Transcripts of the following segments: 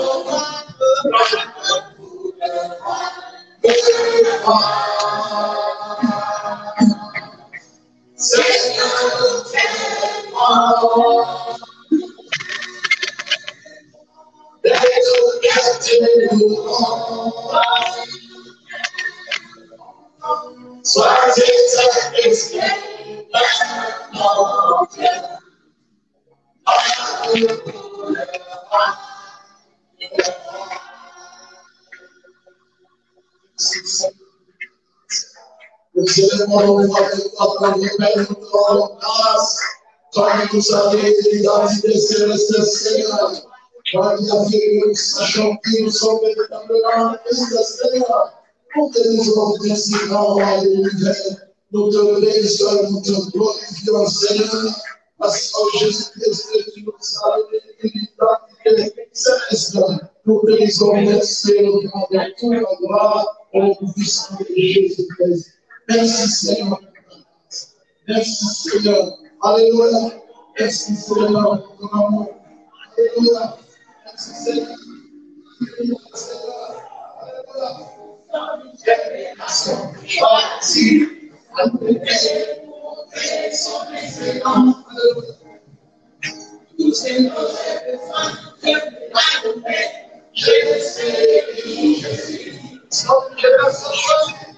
Oh, Toque-nos a realidade descer esta cena. Guarda filhos, acham que o sol verdadeiramente esta cena. Não temos outro sinal, aleluia. No teu o no teu glória, tua cena. Mas só Jesus Cristo que nos sabe de realidade celeste. No beijo, no céu, na tua glória, como o Senhor Jesus Cristo. Merci Seigneur, Lord. Bless Alleluia, merci Seigneur, Bless the Alleluia, Hallelujah. Bless Alleluia, Lord. Thank you.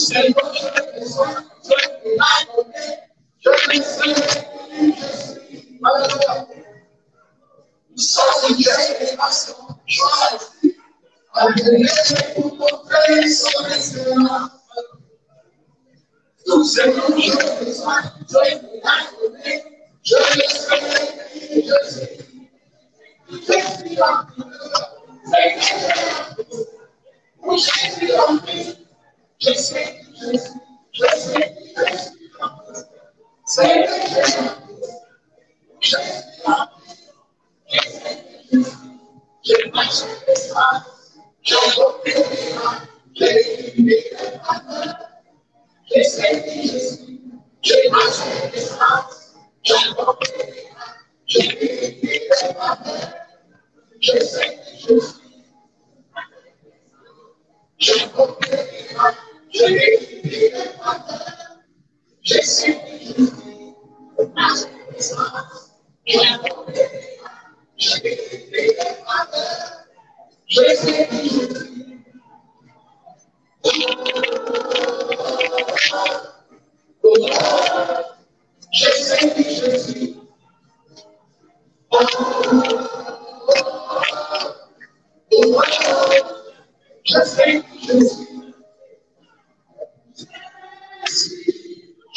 Senhor já pensei Aleluia. O sol de revelação. A igreja por vocês o on Just les mains, j'ai béni le Father. J'ai j'ai marché les sens, j'ai coupé les mains, j'ai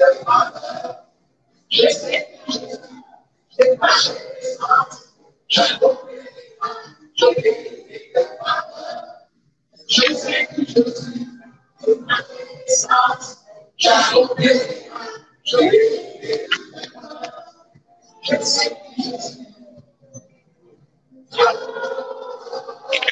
le Father. Je sais que je suis, j'ai marché les sens, j'ai coupé les mains, j'ai béni le Father. Je sais que je suis. Je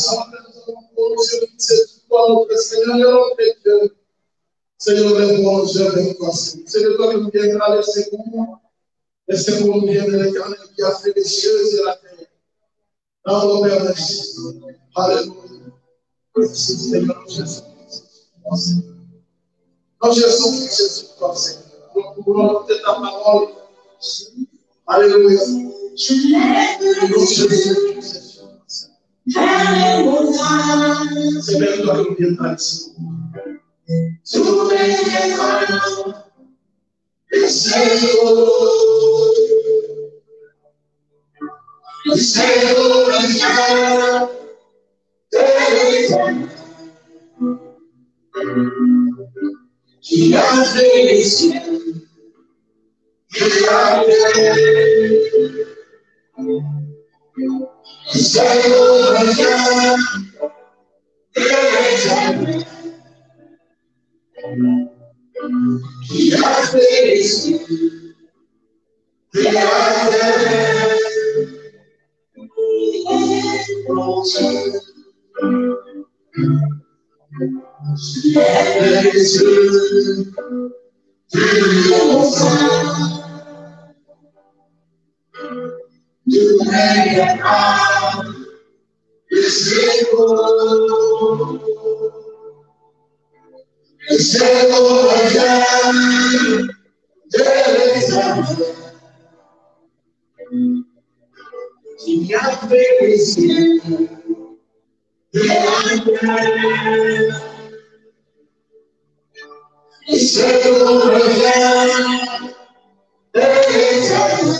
Senhor que só nos Senhor, Senhor, Senhor, Senhor, lève-moi, je vais passer. C'est le toi qui nous viendra le secours. Le secours nous vient de l'éternel qui a fait les cieux et la terre. Dans le Père, merci. Alléluia. Merci, Seigneur Jésus. Dans Jésus, Jésus, toi, Seigneur. Nous pouvons porter ta parole. Alléluia. Dans Jésus, c'est même toi qui nous Cristo é real e Senhor. E Senhor Evangelho de Isabel, que me ofereceu de E Senhor Evangelho de Isabel,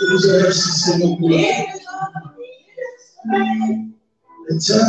Deus é esse Senhor curado. Deus é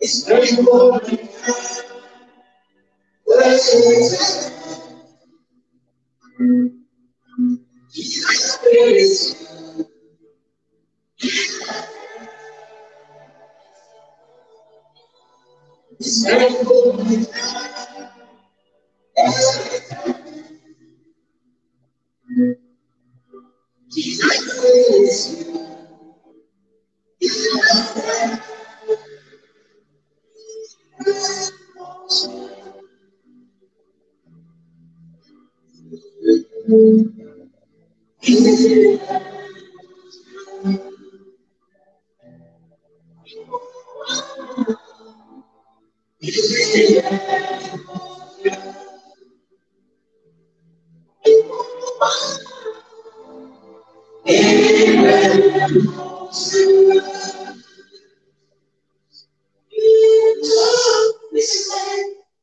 It's very important. than what I say Jesus is It's no more Jesus Amen.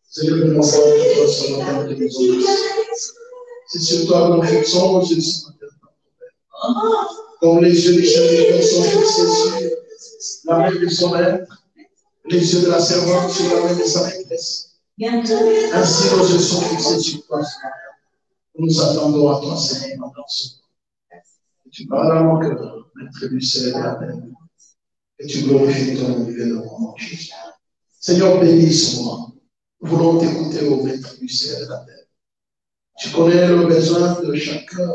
Seigneur, nous C'est sur toi que nous fixons nos yeux ce Comme les yeux du chef sont fixés sur la main de son maître, les yeux de la servante sur la main de sa maîtresse. Ainsi, nos yeux sont fixés sur toi Nous nous attendons à toi, Seigneur, dans ce tu parles à mon cœur, maître du ciel et de la terre, et tu glorifies ton nom de Jésus. Seigneur, bénis-moi. Nous voulons t'écouter au maître du ciel et de la terre. Tu connais le besoin de chacun.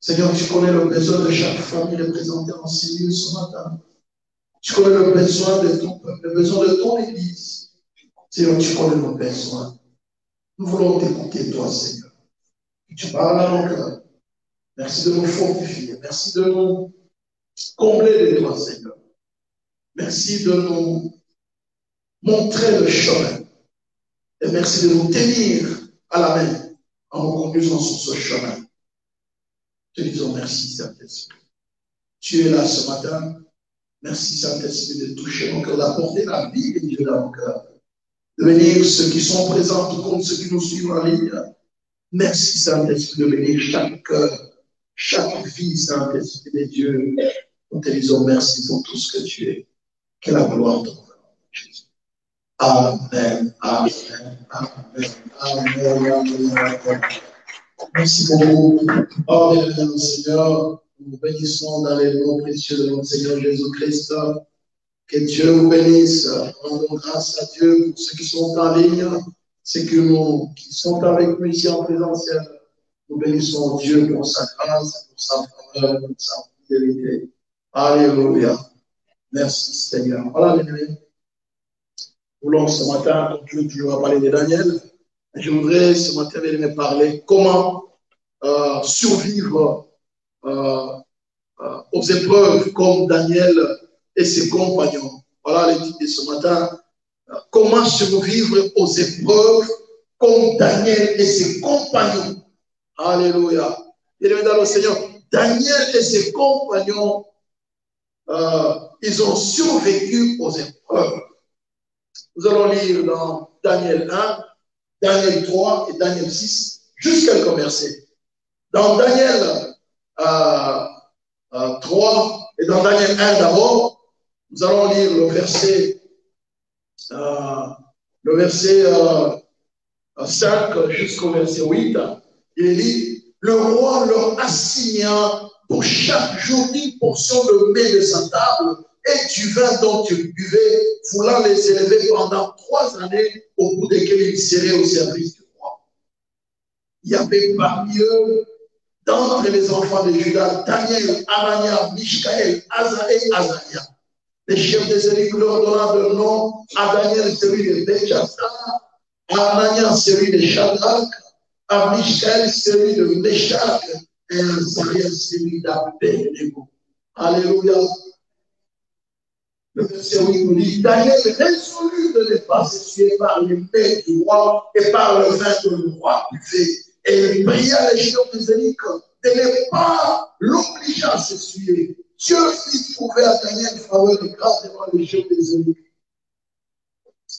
Seigneur, tu connais le besoin de chaque famille représentée en cellule ce matin. Tu connais le besoin de ton peuple, le besoin de ton Église. Seigneur, tu connais nos besoins. Nous voulons t'écouter, toi, Seigneur. Tu parles à nos cœurs. Merci de nous fortifier. Merci de nous combler de toi, Seigneur. Merci de nous montrer le chemin. Et merci de nous tenir à la main en nous conduisant sur ce chemin. Te disons merci, Saint-Esprit. Tu es là ce matin. Merci, Saint-Esprit, de toucher mon cœur, d'apporter la vie de Dieu dans mon cœur. De venir ceux qui sont présents, tout comme ceux qui nous suivent en ligne. Merci, Saint-Esprit, de venir chaque cœur chaque vie, Saint-Esprit de Dieu. Nous te disons merci pour tout ce que tu es. Que la gloire te Jésus. Amen, amen, amen, amen. Merci beaucoup. Oh, bien, Seigneur, nous bénissons dans les noms précieux de notre Seigneur Jésus-Christ. Que Dieu vous bénisse. Rendons grâce à Dieu pour ceux qui sont en ligne, ceux qui, sont avec nous ici en présentiel. Nous bénissons Dieu pour sa grâce, pour sa faveur, pour sa fidélité. Alléluia. Merci Seigneur. Voilà. Nous voulons ce matin continuer toujours à parler de Daniel. Je voudrais ce matin venir parler comment euh, survivre euh, euh, aux épreuves comme Daniel et ses compagnons. Voilà les titres de ce matin. comment survivre aux épreuves comme Daniel et ses compagnons. Alléluia. Est dans le Seigneur. Daniel et ses compagnons, ils ont survécu aux épreuves. Nous allons lire dans Daniel 1, Daniel 3 et Daniel 6, juste quelques versets. Dans Daniel 3 euh, euh, et dans Daniel 1 d'abord, nous allons lire le verset, le verset 5 jusqu'au verset 8. Il dit, le roi leur assigna pour chaque jour une portion de mets de sa table et du vin dont ils buvaient, voulant les élever pendant trois années, au bout desquelles ils seraient au service du roi. Il y avait parmi eux, d'entre les enfants de Judas, Daniel, Anania, Mishkaël, Asa et Azaria. Les chefs des élites leur donnant de nom à Daniel celui de Béchassar, à Anania celui de Shadrach, à Michel, celui de Méchac, et à Zaria, celui d'Abednego. Alléluia. Le verset 8 nous dit, Daniel résolut de ne pas s'essuyer par les mains du roi et par le vin que le roi. Et il pria les gens des élites de ne pas l'obliger à s'essuyer. Dieu fit trouver à Daniel faveur et grâce devant les gens des élites.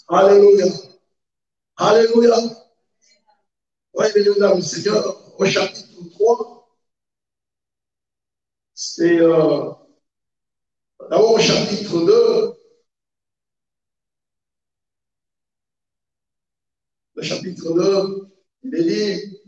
Alléluia. Alléluia. Oui, venir dans le Seigneur au chapitre 3. C'est euh, d'abord au chapitre 2. Le chapitre 2, il est dit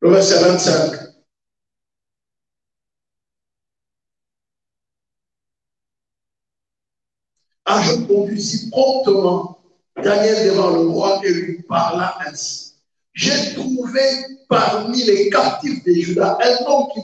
le verset 25. Ah, je conduisis promptement Daniel devant le roi et lui parla ainsi. J'ai trouvé parmi les captifs de Judas un homme qui,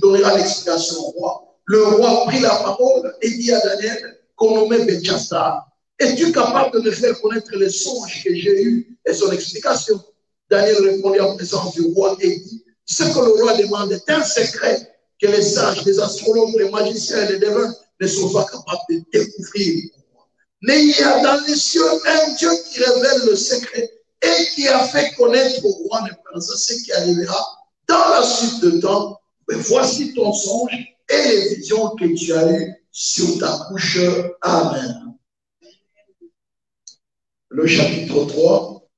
donnera l'explication au roi. le roi prit la parole et dit à Daniel, qu'on nommait Bethchassa, es-tu capable de me faire connaître les songes que j'ai eus et son explication? Daniel répondit en présence du roi et dit, ce que le roi demande est un secret que les sages, les astrologues, les magiciens et les devins ne sont pas capables de découvrir. Mais il y a dans les cieux un Dieu qui révèle le secret et qui a fait connaître au roi Nebuchadnezzar ce qui arrivera dans la suite de temps. Mais voici ton songe et les visions que tu as eues sur ta couche. Amen. Le chapitre 3,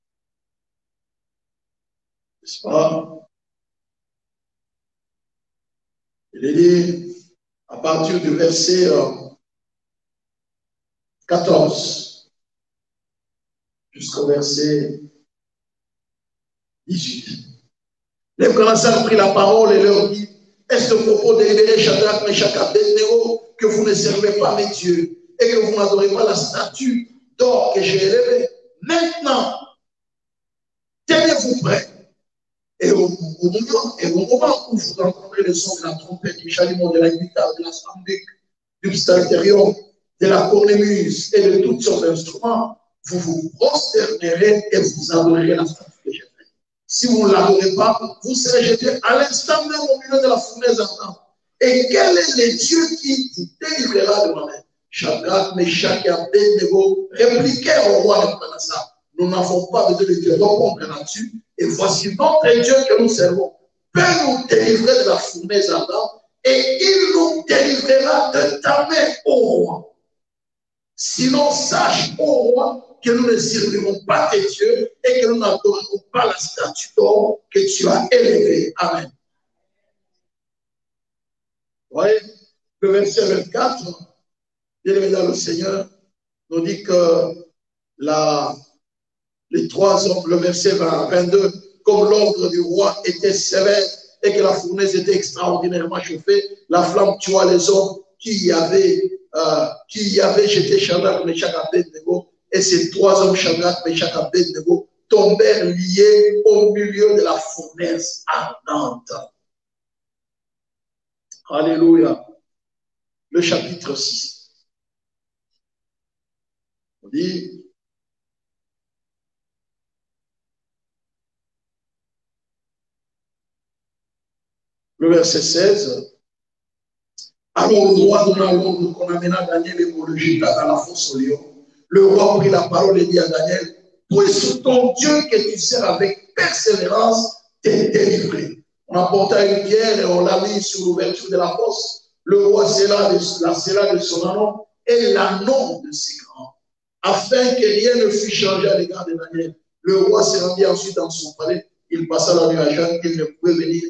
n'est-ce pas? Il est dit à partir du verset 14 euh, jusqu'au verset 18. Les ont pris la parole et leur dit Est-ce le propos de libérer Shadrach, Meshach, Abednego que vous ne servez pas mes dieux et que vous n'adorez pas la statue d'or que j'ai élevée? Maintenant, tenez-vous prêts. Et au, moment, au moment où vous entendrez le son de la trompette, du chalumeau, de la guitare, de la sambuc, du psalterium, de la cornemuse et de toutes sortes d'instruments, vous vous prosternerez et vous adorerez la statue j'ai faite. Si vous ne l'adorez pas, vous serez jeté à l'instant même au milieu de la fournaise ardente. Et quel est le Dieu qui vous délivrera de ma main Shadrach, Meshach et Abednego répliquèrent au roi de Panassa. Nous n'avons pas besoin de te répondre là-dessus. Et voici notre Dieu que nous servons peut nous délivrer de la fournaise ardente et il nous délivrera de ta main, ô roi. Sinon, sache, ô roi, que nous ne servirons pas tes dieux et que nous n'adorerons pas la statue d'or que tu as élevée. Amen. Vous voyez, le verset 24, bien dans le Seigneur, nous dit que la, les trois hommes, le verset 22, comme l'ordre du roi était sévère et que la fournaise était extraordinairement chauffée, la flamme tua les hommes qui y avaient, euh, avaient jeté Shadrach, Meshach, Abednego, et ces trois hommes, Shadrach, Meshach, Abednego, tombèrent liés au milieu de la fournaise ardente. Alléluia. Le chapitre 6. On dit, le verset 16. Alors le roi donna l'ordre qu'on amena Daniel et qu'on le jeta dans la fosse au lion. Le roi prit la parole et dit à Daniel, sur ton Dieu que tu sers avec persévérance, t'es délivré. On apporta une pierre et on l'a mis sur l'ouverture de la fosse. Le roi scella de, la scella de son nom et l'anneau de ses grands, afin que rien ne fût changé à l'égard de Daniel. Le roi se rendit ensuite dans son palais. Il passa la nuit à Jean, il ne pouvait venir.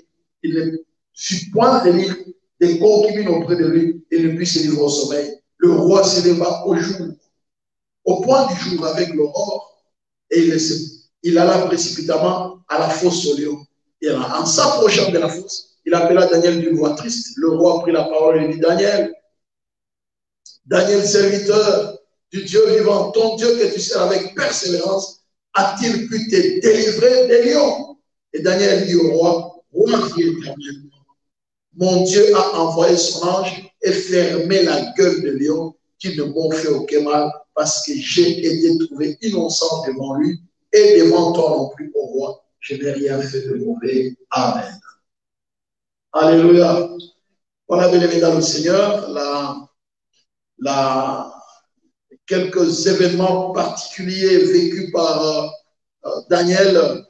Il ne fut point venir des concubines auprès de lui et ne put se livrer au sommeil. Le roi s'éleva au jour, au point du jour avec l'aurore, et il, il alla précipitamment à la fosse au lion. Et en s'approchant de la fosse, il appela Daniel d'une voix triste. Le roi prit la parole et dit Daniel, Daniel, serviteur du Dieu vivant, ton Dieu que tu sers avec persévérance, a-t-il pu te délivrer des lions? Et Daniel dit au roi, Roi qui est mon Dieu a envoyé son ange et fermé la gueule de lion qui ne m'ont fait aucun mal parce que j'ai été trouvé innocent devant lui et devant toi non plus, au roi. Je n'ai rien fait de mauvais. Amen. Alléluia. Voilà, bien aimé dans le Seigneur, quelques événements particuliers vécus par euh, Daniel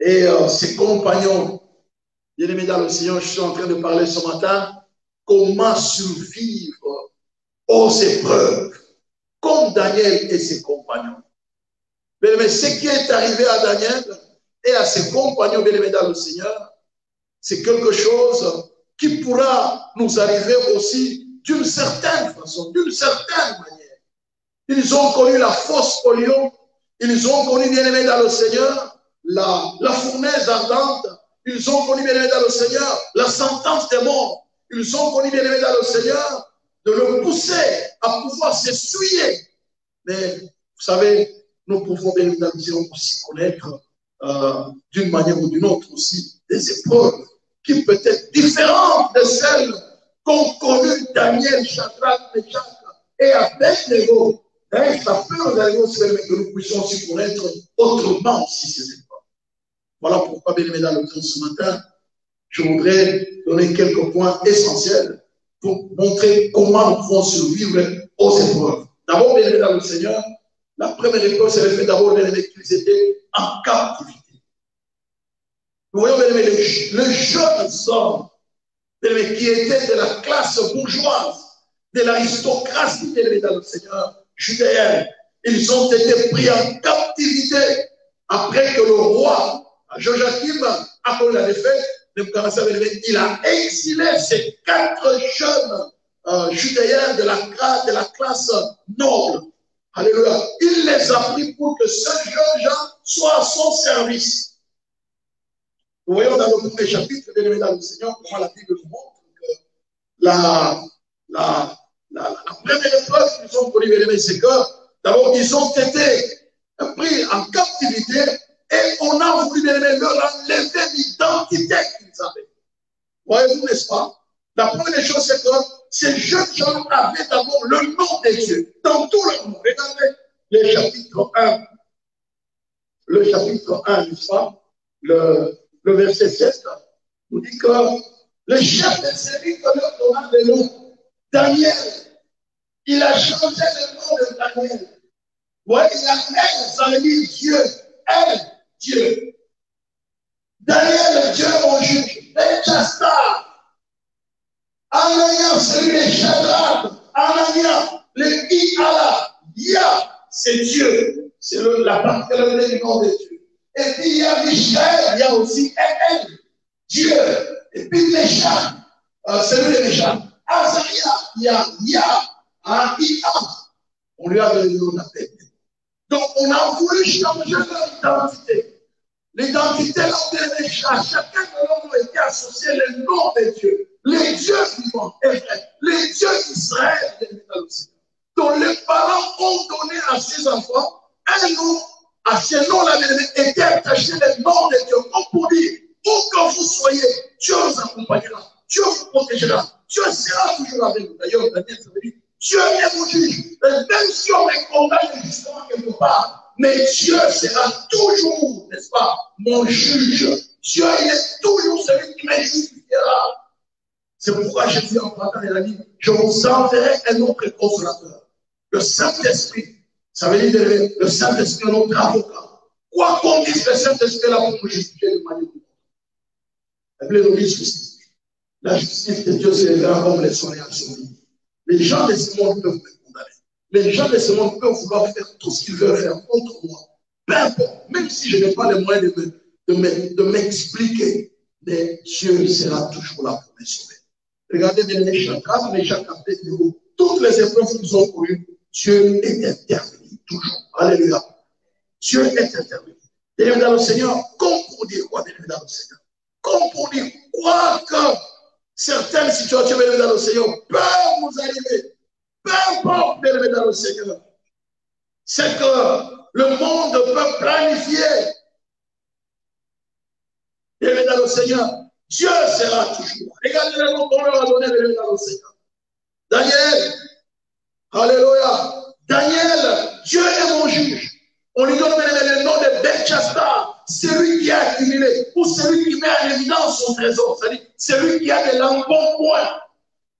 et euh, ses compagnons Bien-aimé dans le Seigneur, je suis en train de parler ce matin comment survivre aux épreuves, comme Daniel et ses compagnons. Mais ce qui est arrivé à Daniel et à ses compagnons, bien-aimés dans le Seigneur, c'est quelque chose qui pourra nous arriver aussi d'une certaine façon, d'une certaine manière. Ils ont connu la fosse au lion, ils ont connu, bien-aimés dans le Seigneur, la, la fournaise ardente, ils ont connu, bien aimé dans le Seigneur, la sentence des morts. Ils ont connu, bien aimé dans le Seigneur, de le pousser à pouvoir s'essuyer. Mais vous savez, nous pouvons bien évidemment aussi connaître euh, d'une manière ou d'une autre aussi des épreuves qui peuvent être différentes de celles qu'ont connu Daniel, Shadrach, Meshach et Abednego, hein, ça peut nous aussi que nous puissions aussi connaître autrement si c'est pas. Voilà pourquoi, bien aimé, dans le temps ce matin, je voudrais donner quelques points essentiels pour montrer comment nous pouvons survivre aux épreuves. D'abord, bien aimé dans le Seigneur, la première épreuve, c'est le fait d'abord, bien aimé, qu'ils étaient en captivité. Nous voyons, bien aimé, le, jeune homme qui était de la classe bourgeoise, de l'aristocratie, bien aimé dans le Seigneur, judéenne. Ils ont été pris en captivité après que le roi, Joachim, après la défaite, il a exilé ces quatre jeunes euh, judéens de la, de la classe noble. Alléluia. Il les a pris pour que ce jeune gens soit à son service. Nous voyons dans le premier chapitre, de dans le Seigneur, comment la Bible nous montre que la, première épreuve qu'ils ont connue, c'est que d'abord, ils ont été pris en captivité et on a voulu leur enlever l'identité qu'ils avaient. Voyez-vous, n'est-ce pas? La première chose, c'est que ces jeunes gens avaient d'abord le nom de Dieu dans tout le monde. Regardez le chapitre 1. Le chapitre 1, n'est-ce pas? Le, verset 7 nous dit que le chef de série leur donna le nom. Daniel, il a changé le nom de Daniel. Ouais, il a elle, Dieu. Elle, Dieu. Daniel, Dieu mon juge. Belshazzar. Anania, celui de Shadrach. Anania, le I-Allah. Ya, c'est Dieu. C'est la particularité du nom de Dieu. Et puis il y a Michel, il y a aussi elle, Dieu. Et puis Méchant, euh, celui de Méchant. Azaria, il y a Ya, un IA. On lui a donné le nom d'appel. Donc on a voulu changer leur identité. L'identité à chacun de nous était associé le nom de Dieu. Les dieux vivants, les dieux d'Israël, Donc les parents ont donné à ses enfants un nom, à ces noms-là, était attaché le nom de Dieu. Comme pour dire, où que vous soyez, Dieu vous accompagnera, Dieu vous protégera, Dieu sera toujours avec vous. D'ailleurs, Daniel, ça veut dire, Dieu est mon juge. Même si on est condamné justement quelque part, mais Dieu sera toujours, n'est-ce pas, mon juge. Dieu, il est toujours celui qui me justifiera. C'est pourquoi Jésus en partant, il a dit, je vous enverrai un autre consolateur. Le Saint-Esprit. Ça veut dire le Saint-Esprit, notre avocat. Quoi qu'on dise, le Saint-Esprit là pour nous justifier de manière La Bible. La justice de Dieu s'élèvera comme les soleils absolus. Les gens de ce monde peuvent les gens de ce monde peuvent vouloir faire tout ce qu'ils veulent faire contre moi. Peu importe, même si je n'ai pas les moyens de m'expliquer, mais Dieu sera toujours là pour me sauver. Regardez bien les chakras, les chakras, toutes les épreuves qu'ils ont connues, Dieu est intervenu toujours. Alléluia. Dieu est intervenu. Bienvenue dans le Seigneur, comme pour dire quoi, bienvenue dans le Seigneur? Comme pour dire quoi que certaines situations, dans le Seigneur, peuvent vous arriver. Peu importe, bien dans le Seigneur, c'est que le monde peut planifier. Bien dans le Seigneur, Dieu sera toujours. Regardez le nom qu'on leur a donné, bien dans le Seigneur. Daniel, Alléluia. Daniel, Dieu est mon juge. On lui donne le nom de Belshazzar, celui qui a accumulé, ou celui qui met en évidence son trésor, c'est-à-dire celui qui a de l'embonpoint.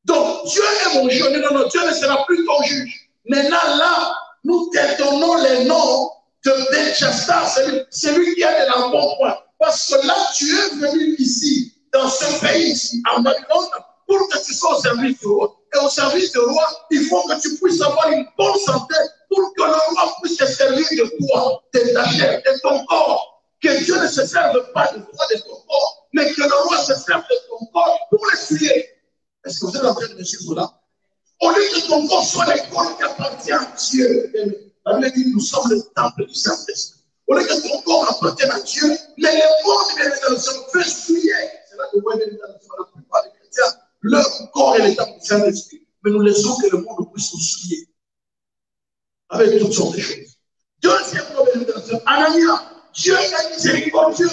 Donc, Dieu est mon juge. Non, non, Dieu ne sera plus ton juge. Maintenant, là, nous te donnons les noms de Belshazzar, c'est lui qui a de l'embonpoint. Parce que là, tu es venu ici, dans ce pays, en Babylone, pour que tu sois au service du roi. Et au service du roi, il faut que tu puisses avoir une bonne santé pour que le roi puisse se servir de toi, de ta chair, de ton corps. Que Dieu ne se serve pas de toi, de ton corps, mais que le roi se serve de ton corps pour le. Est-ce que vous êtes en train de suivre là Au lieu que ton corps soit l'école qui appartient à Dieu, la Bible dit nous sommes le temple du Saint-Esprit. Au lieu que ton corps appartienne à Dieu, mais les corps de l'élévation veut souiller. C'est là que vous voyez la plupart des chrétiens, leur corps est le temple du Saint-Esprit. Mais nous laissons que le monde puisse nous souiller avec toutes sortes de choses. Deuxième problème de Anania, Dieu est miséricordieux.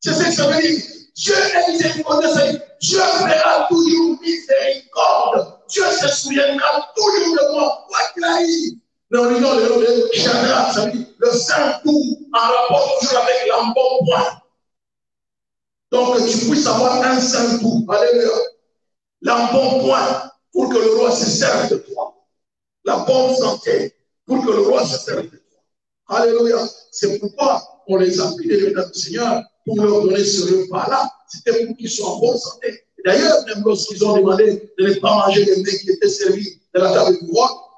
C'est ce que ça veut dire. Dieu est miséricordieux. Dieu verra toujours miséricorde. Dieu se souviendra toujours de moi. Quoi qu'il aille. Non, ça le saint tout en rapport toujours avec l'embonpoint. Donc, que tu puisses avoir un saint tout. Alléluia. L'embonpoint pour que le roi se serve de toi. La bonne santé pour que le roi se serve de toi. Alléluia. C'est pourquoi on les appelle les du Seigneur pour leur donner ce repas-là. C'était pour qu'ils soient en bonne santé. D'ailleurs, même lorsqu'ils ont demandé de ne pas manger les mecs qui étaient servis de la table du roi,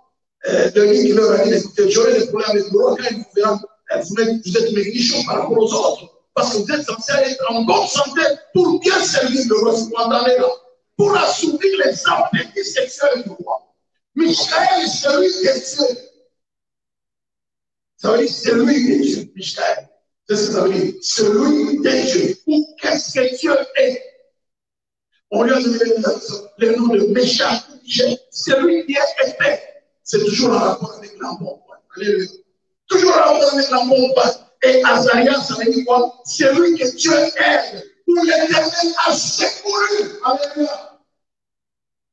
euh, Denis qui leur a dit, écoutez, j'aurai des problèmes avec le roi quand vous verra, euh, vous, êtes, vous êtes négligents par rapport aux autres, parce que vous êtes censés être en bonne santé pour bien servir le roi, vous m'entendez là, pour assouvir les appétits sexuels du roi. Michael, c'est lui qui est Dieu. Ça veut dire c'est lui qui est Dieu, Michael. Ça veut dire. Celui Dieu. Ou qu'est-ce que Dieu est? On lui a donné le nom de méchant. Celui qui est épais. C'est toujours en rapport avec l'amour. Alléluia. Toujours en rapport avec l'amour. Et Azaria, ça veut dire quoi? Celui que Dieu aide. Où l'éternel a secouru. Alléluia.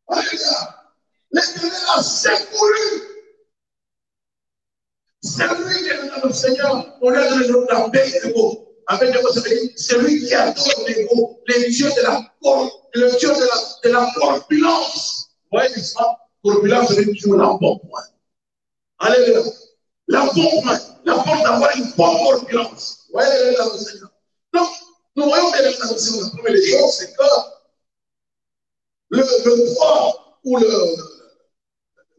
Alléluia. L'éternel a secouru. C'est lui qui est le Seigneur. On lui a donné le nom d'Abednego. Abednego, ça veut dire celui qui adore les mots, les dieux de la le dieu de la, de la corpulence. Vous voyez, Corpulence, ça veut dire toujours la bonne point. Alléluia. La bonne point. La force d'avoir une bonne corpulence. Vous voyez, le Seigneur? Donc, nous voyons bien le Seigneur. La première des choses, c'est que le, le 3 ou le,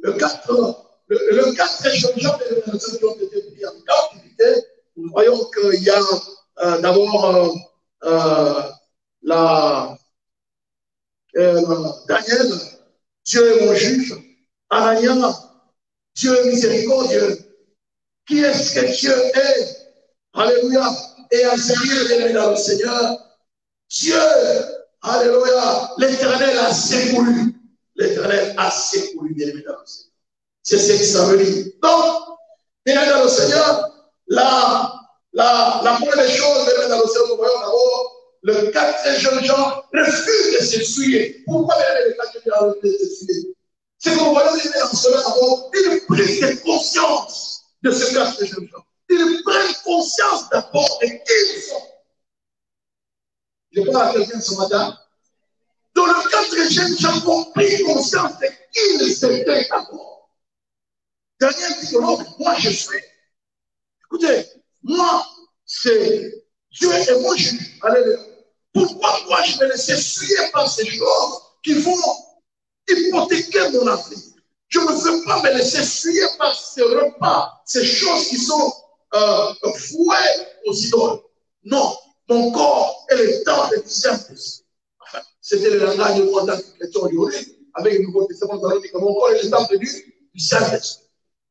le 4 le, le échangeants des personnes qui ont été nous voyons qu'il y a euh, d'abord euh, euh, la, Daniel, Dieu est mon juge, Anania, Dieu est miséricordieux. Qui est-ce que Dieu est? Alléluia. Et Azaïe, dans le Seigneur, Dieu, Alléluia, l'éternel a secouru. L'éternel a secouru, bien évidemment. C'est ce que ça veut dire. Donc, bien dans le Seigneur, la, la, la première chose, bien dans le Seigneur, nous voyons d'abord, le quatre jeunes gens refusent de s'essuyer. Pourquoi les quatre jeunes gens refusent de s'essuyer C'est que nous voyons en cela d'abord une prise conscience de ce quatre jeunes gens. Ils prennent conscience d'abord de qui ils sont. Je parle à quelqu'un ce matin. Dans le quatre jeunes gens ont pris conscience de qui ils étaient d'abord. Daniel dit que moi je suis. Écoutez, moi, c'est Dieu et moi je Alléluia. Pourquoi moi je me laisser suivre par ces choses qui vont hypothéquer mon avenir? Je ne veux pas me laisser suivre par ces repas, ces choses qui sont euh, fouées aux idoles. Non, mon corps est le temps de Saint-Esprit. Enfin, c'était le langage de mon qui avec le Nouveau Testament, allons dire que mon corps est le temple du Saint-Esprit.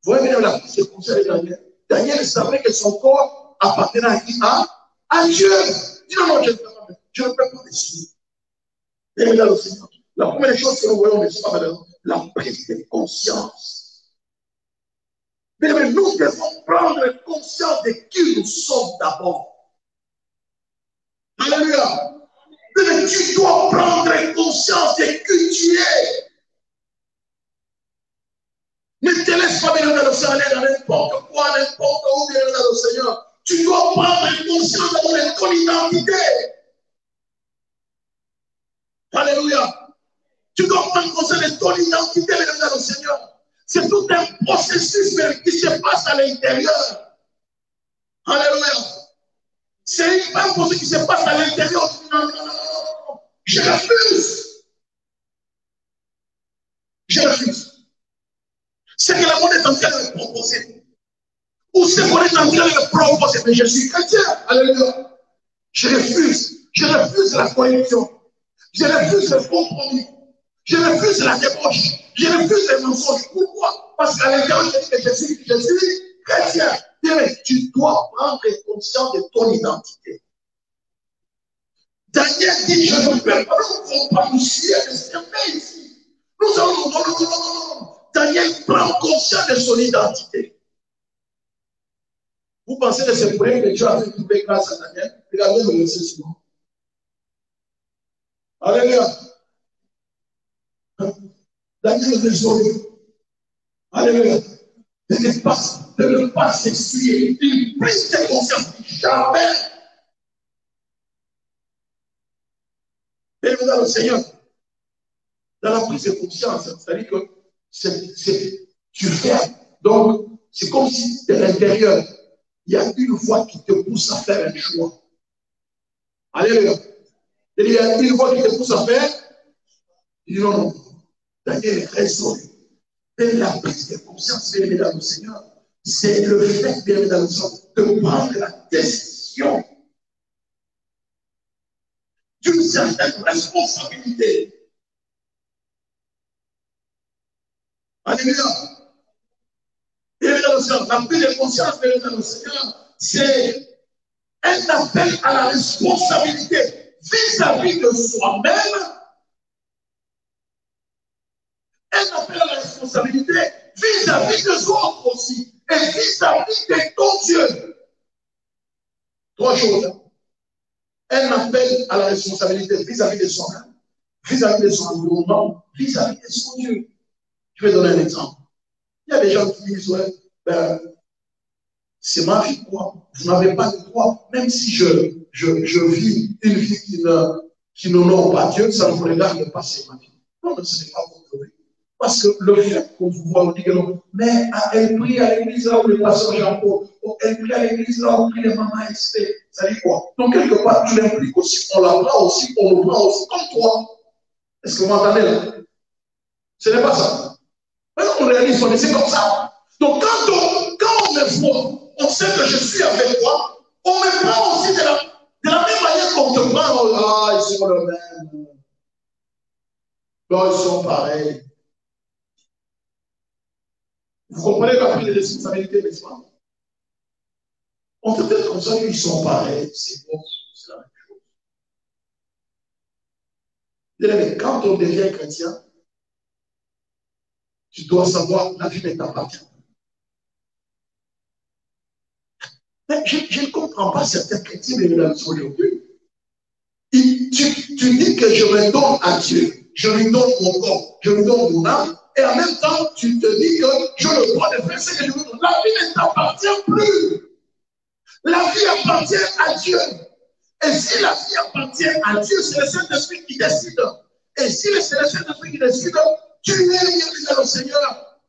Vous voyez bien la prise de de Daniel. Daniel savait que son corps appartenait à qui? À, Dieu. Dis non, non, je ne peux pas, ne pas suivre. Et là, le Seigneur. La première chose que nous voyons, pas, la prise de conscience. Mais nous devons prendre conscience de qui nous sommes d'abord. Alléluia. Mais tu dois prendre conscience de qui tu es. Ne te le Seigneur, aller dans n'importe quoi, n'importe où, le Seigneur. Tu dois prendre conscience de ton identité. Alléluia. Tu dois prendre conscience de ton identité, dans le Seigneur. C'est tout un processus qui se passe à l'intérieur. Alléluia. C'est une processus qui se passe à l'intérieur. Je refuse. Je refuse ce que le monde est en train de me proposer. Ou ce qu'on en train de proposer. Mais je suis chrétien. Alléluia. Je refuse. Je refuse la corruption. Je refuse le compromis. Je refuse la débauche. Je refuse les mensonges. Pourquoi? Parce qu'à l'intérieur, je dis que je suis, chrétien. Mais tu dois prendre conscience de ton identité. Daniel dit, je ne peux pas nous comprendre ici, ici. Nous allons, non, non, non, non. Daniel prend conscience de son identité. Vous pensez que c'est pour rien que Dieu a fait trouver grâce à Daniel? Regardez le verset suivant. Alléluia. Daniel est résolu. Alléluia. de ne pas, ne pas s'essuyer une prise de conscience. Jamais. Et dans le Seigneur, dans la prise de conscience, c'est-à-dire que c'est, tu fais. Donc, c'est comme si de l'intérieur, il y a une voix qui te pousse à faire un choix. Alléluia. Il y a une voix qui te pousse à faire. Il dit non, non. Daniel est très. Et la prise de conscience, dans le Seigneur, c'est le fait, dans le Seigneur, de prendre la décision d'une certaine responsabilité. Alléluia. Seigneur, la prise de conscience, dans le Seigneur, c'est un appel à la responsabilité vis-à-vis de soi-même un appel à la responsabilité vis-à-vis de autres aussi et vis-à-vis de ton Dieu. Trois choses. Un appel à la responsabilité vis-à-vis de soi-même, vis-à-vis de son environnement, vis-à-vis de son Dieu. Je vais donner un exemple. Il y a des gens qui disent, ouais, ben, c'est ma vie, quoi. Vous n'avez pas de droit. Même si je, je, je vis une vie qui ne, n'honore pas Dieu, ça ne vous regarde pas, c'est ma vie. Non, mais ce n'est pas votre vie. Parce que le fait qu'on vous voit, on dit que non, mais elle prie à l'église là où le pasteur Jean-Paul, elle prie à l'église là où les mamans SP. Ça dit quoi? Donc, quelque part, tu l'impliques aussi, on la prend aussi, on le prend aussi, comme toi. Est-ce que vous m'entendez là? Ce n'est pas ça. On réalise qu'on est comme ça. Donc, quand on, on me voit, on sait que je suis avec toi, on me prend aussi de la, de la même manière qu'on te prend. Ah, ils sont le même. Non, ils sont pareils. Vous comprenez la prise de responsabilité, n'est-ce pas? On peut être comme ça qu'ils sont pareils, c'est bon, c'est la même chose. quand on devient chrétien, tu dois savoir la vie ne t'appartient Mais je, je, ne comprends pas certains chrétiens de aujourd'hui. Tu, tu dis que je me donne à Dieu, je lui donne mon corps, je lui donne mon âme, et en même temps, tu te dis que je le droit de faire ce que je veux. La vie ne t'appartient plus. La vie appartient à Dieu. Et si la vie appartient à Dieu, c'est le Saint-Esprit qui décide. Et si c'est le Saint-Esprit qui décide, tu es lié le Seigneur.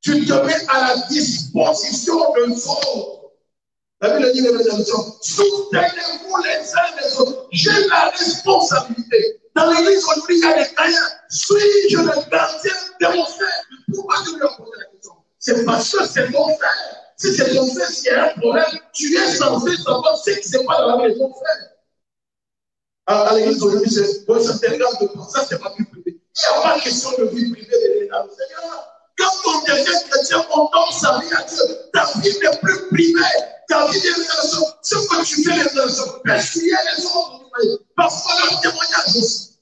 Tu te mets à la disposition de l'autre. La Bible dit, soutenez-vous les uns les autres. J'ai la responsabilité. Dans l'église aujourd'hui, il y a des caïens. Suis-je le gardien de mon frère? Pourquoi tu lui as posé la question C'est parce que c'est mon frère. Si c'est ton frère, s'il y a un problème, tu es censé savoir ce qui se dans la maison, frère. À, l'église aujourd'hui, c'est bon, ça regarde de ça, c'est pas plus privé. Il n'y a pas question de vie privée de l'église. Seigneur. Quand on devient chrétien, on donne sa vie à Dieu. Ta vie n'est plus privée. Ta vie est relation. Ce que tu fais, les relations, persuyer les autres. Que leur témoignage aussi.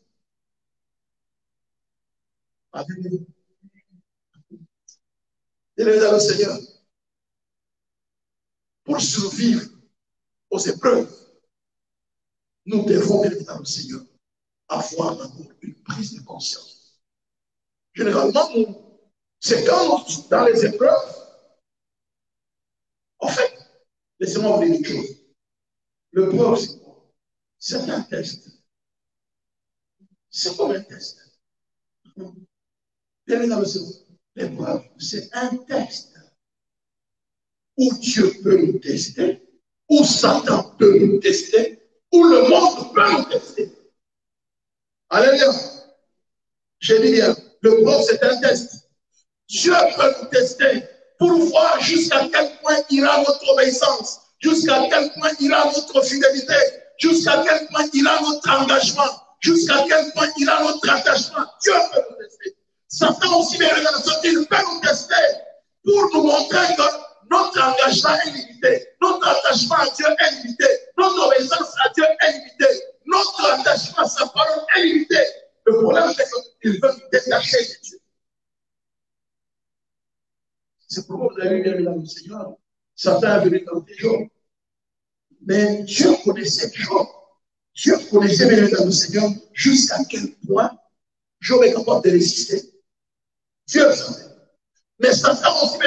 Il est dans le Seigneur. Pour survivre aux épreuves, nous devons, bien dans le Seigneur, avoir d'abord une prise de conscience. Généralement, c'est quand dans les épreuves, en fait, laissez-moi vous dire une chose. Le preuve, c'est quoi C'est un test. C'est comme un test. L'épreuve, c'est un test où Dieu peut nous tester, où Satan peut nous tester, où le monde peut nous tester. Alléluia. J'ai dit bien, le preuve, c'est un test. Dieu peut nous tester pour voir jusqu'à quel point ira notre obéissance, jusqu'à quel point ira notre fidélité, jusqu'à quel point ira notre engagement, jusqu'à quel point ira notre attachement. Dieu peut nous tester. Satan aussi, les relations, il peut nous tester pour nous montrer que notre engagement est limité, notre attachement à Dieu est limité, notre obéissance à Dieu est limité, notre attachement à sa parole est limité. Le problème, c'est qu'il veut nous détacher de Dieu. C'est pourquoi vous avez bien le Seigneur, Satan est venu dans Job. Mais Dieu connaissait Job. Dieu connaissait bien le Seigneur jusqu'à quel point Job est capable de résister? Dieu savait. Mais Satan aussi,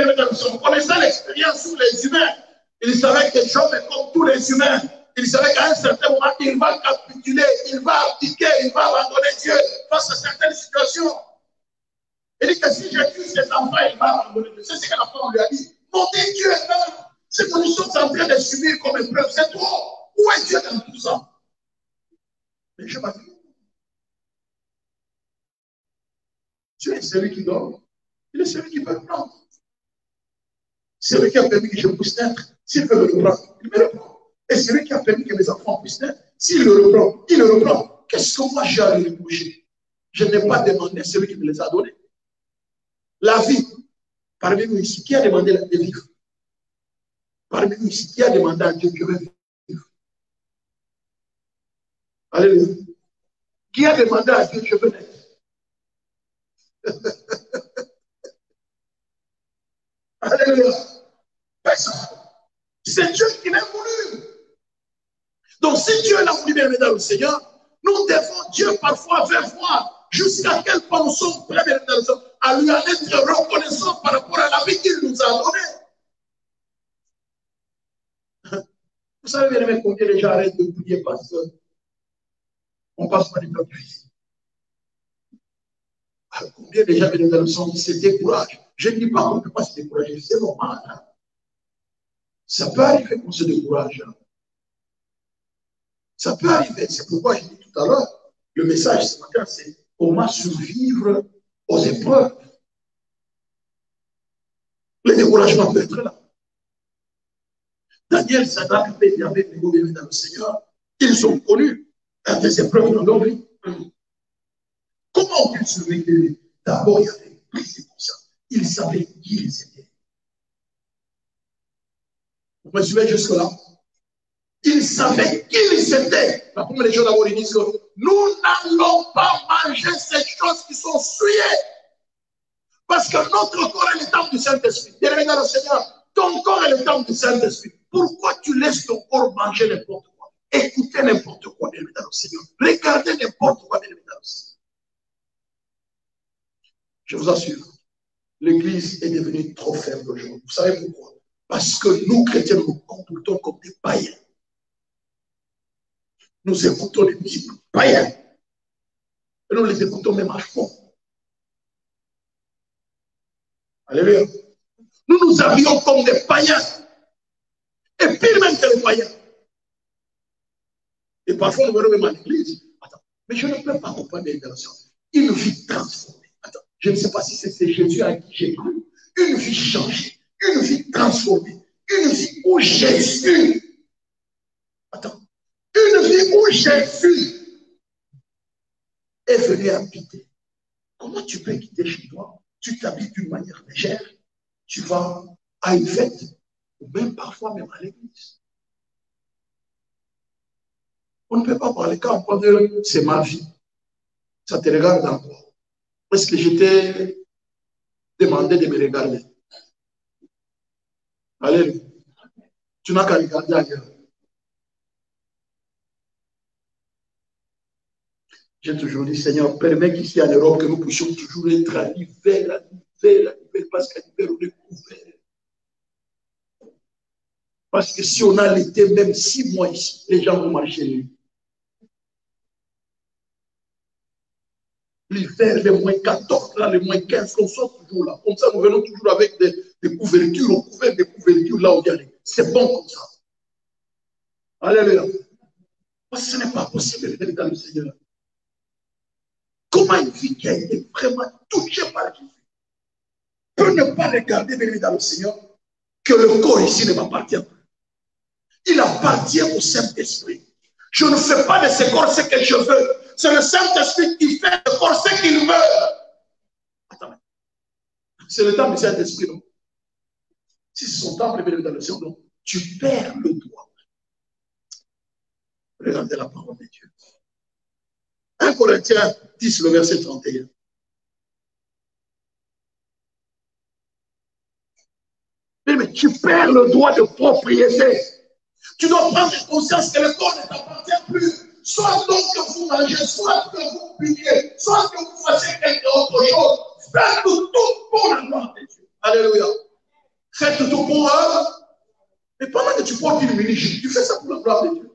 en connaissant l'expérience sur les humains, il savait que Job est comme tous les humains. Il savait qu'à un certain moment, il va capituler, il va abdiquer, il va abandonner Dieu face à certaines situations. Il dit que si j'ai ses enfants, il va abandonner Dieu. C'est ce que la femme lui a dit. Mon Dieu est là. Ce que nous sommes en train de subir comme épreuve, c'est trop. Où est Dieu dans tout ça? Mais je m'appelle. Dieu est celui qui donne. Il est celui qui peut prendre. C'est lui qui a permis que je puisse naître. S'il veut me reprendre, il me reprend. Et c'est lui qui a permis que mes enfants puissent naître. S'il le reprend, il le reprend. Qu'est-ce que moi j'ai à lui reprocher Je n'ai pas demandé, c'est lui qui me les a donnés. La vie, parmi nous ici, qui a demandé la vie Parmi nous ici, qui a demandé à Dieu que je vivre Alléluia. Qui a demandé à Dieu que je veux naître Alléluia. C'est Dieu qui l'a voulu. Donc, si Dans le Seigneur, nous devons, Dieu parfois faire voir jusqu'à quel point nous sommes prêts, à lui en être reconnaissants par rapport à la vie qu'il nous a donnée. Vous savez, bien aimé, combien les gens arrêtent de prier parce qu'on passe par des temps. Combien de gens, bien aimé, se découragent. Je ne dis pas qu'on ne peut pas se décourager, c'est normal. Hein. Ça peut arriver qu'on se décourage. Hein. Ça peut arriver. C'est pourquoi je dis tout à l'heure, le message ce matin, c'est comment survivre aux épreuves. Le découragement peut être là. Daniel, Sadak, les gouvernements dans le Seigneur. Ils ont connu des épreuves dans leur vie. Comment ont-ils survécu D'abord, il y avait une prise de conscience. Ils savaient qui ils étaient. Vous me suivez jusque-là? Ils savaient qui ils étaient. La première chose d'abord, ils disent que nous n'allons pas manger ces choses qui sont souillées. Parce que notre corps est le temple du Saint-Esprit. Bien dans le Seigneur, ton corps est le temple du Saint-Esprit. Pourquoi tu laisses ton corps manger n'importe quoi? Écouter n'importe quoi, bien dans le Seigneur. Regarder n'importe quoi, bien dans le Seigneur. Je vous assure, l'Église est devenue trop faible aujourd'hui. Vous savez pourquoi? Parce que nous, chrétiens, nous nous comportons comme des païens. Nous écoutons les musiques païens. Et nous les écoutons même à fond. Alléluia. Nous nous habillons comme des païens. Et pire même que les païens. Et parfois, nous venons même à l'église. Attends, mais je ne peux pas comprendre l'intervention. Une vie transformée. Je ne sais pas si c'est Jésus à qui j'ai cru. Une vie changée, une vie transformée, une vie où Jésus, attends, une vie où Jésus est venu habiter. Comment tu peux quitter chez toi? Tu t'habites d'une manière légère, tu vas à une fête, ou même parfois même à l'église. On ne peut pas parler quand on parle c'est ma vie. Ça te regarde encore. Est-ce que j'étais demandé de me regarder Allez, tu n'as qu'à regarder ailleurs. J'ai toujours dit, Seigneur, permets qu'ici en Europe, que nous puissions toujours être à l'hiver, à l'hiver, à l'hiver, parce qu'à l'hiver, on est couvert. Parce que si on a l'été, même six mois ici, les gens vont marcher l'hiver, les moins 14, là, les moins 15, on sort toujours là. Comme ça, nous venons toujours avec des, couvertures, on couvre des couvertures là où il y a C'est bon comme ça. Alléluia. Parce que ce n'est pas possible d'être dans le Seigneur. Comment une vie qui a été vraiment touchée par Jésus peut ne pas regarder venir dans le Seigneur que le corps ici ne m'appartient pas? Il appartient au Saint-Esprit. Je ne fais pas de ce corps ce que je veux. C'est le Saint-Esprit qui fait le corps ce qu'il veut. Attends. C'est le temps du Saint-Esprit, non? Si c'est son temple, dans le ciel, non? Tu perds le droit. Regardez la parole de Dieu. 1 Corinthiens 10, le verset 31. Mais tu perds le droit de propriété. Tu dois prendre conscience que le corps ne t'appartient plus. Soit donc que vous mangez, soit que vous priez, soit que vous fassiez quelque autre chose. Faites tout pour la gloire de Dieu. Alléluia. Faites tout pour eux. Mais pendant que tu portes une ministre, tu fais ça pour la gloire de Dieu.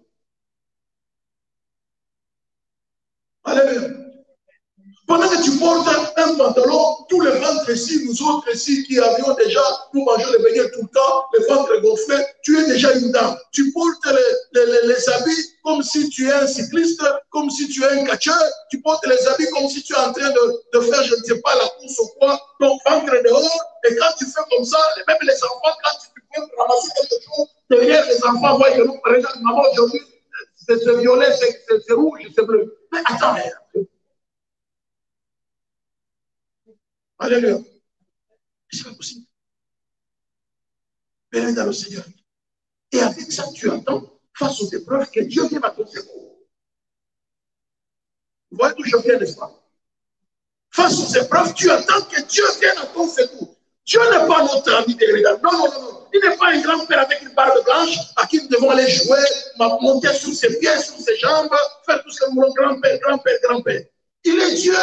Pendant que tu portes un pantalon, tous les ventres ici, nous autres ici qui avions déjà, nous mangeons les beignets tout le temps, les ventres gonflés, tu es déjà une dame. Tu portes les, les, les, habits comme si tu es un cycliste, comme si tu es un catcheur. Tu portes les habits comme si tu es en train de, de faire, je ne sais pas, la course ou quoi, ton ventre dehors. Et quand tu fais comme ça, même les enfants, quand tu peux ramasser quelque chose, derrière les enfants voient que nous, par exemple, maman aujourd'hui, c'est violet, c'est rouge, c'est bleu. Mais attends, Alléluia. C'est pas possible? Béni dans le Seigneur. Et avec ça, tu attends, face aux épreuves, que Dieu vienne à ton secours. Vous voyez d'où je viens, n'est-ce pas? Face aux épreuves, tu attends que Dieu vienne à ton secours. Dieu n'est pas notre ami véritable. Non, non, non, non. Il n'est pas un grand-père avec une barbe blanche à qui nous devons aller jouer, monter sur ses pieds, sur ses jambes, faire tout ce que nous voulons, grand-père, grand-père, grand-père. Il est Dieu.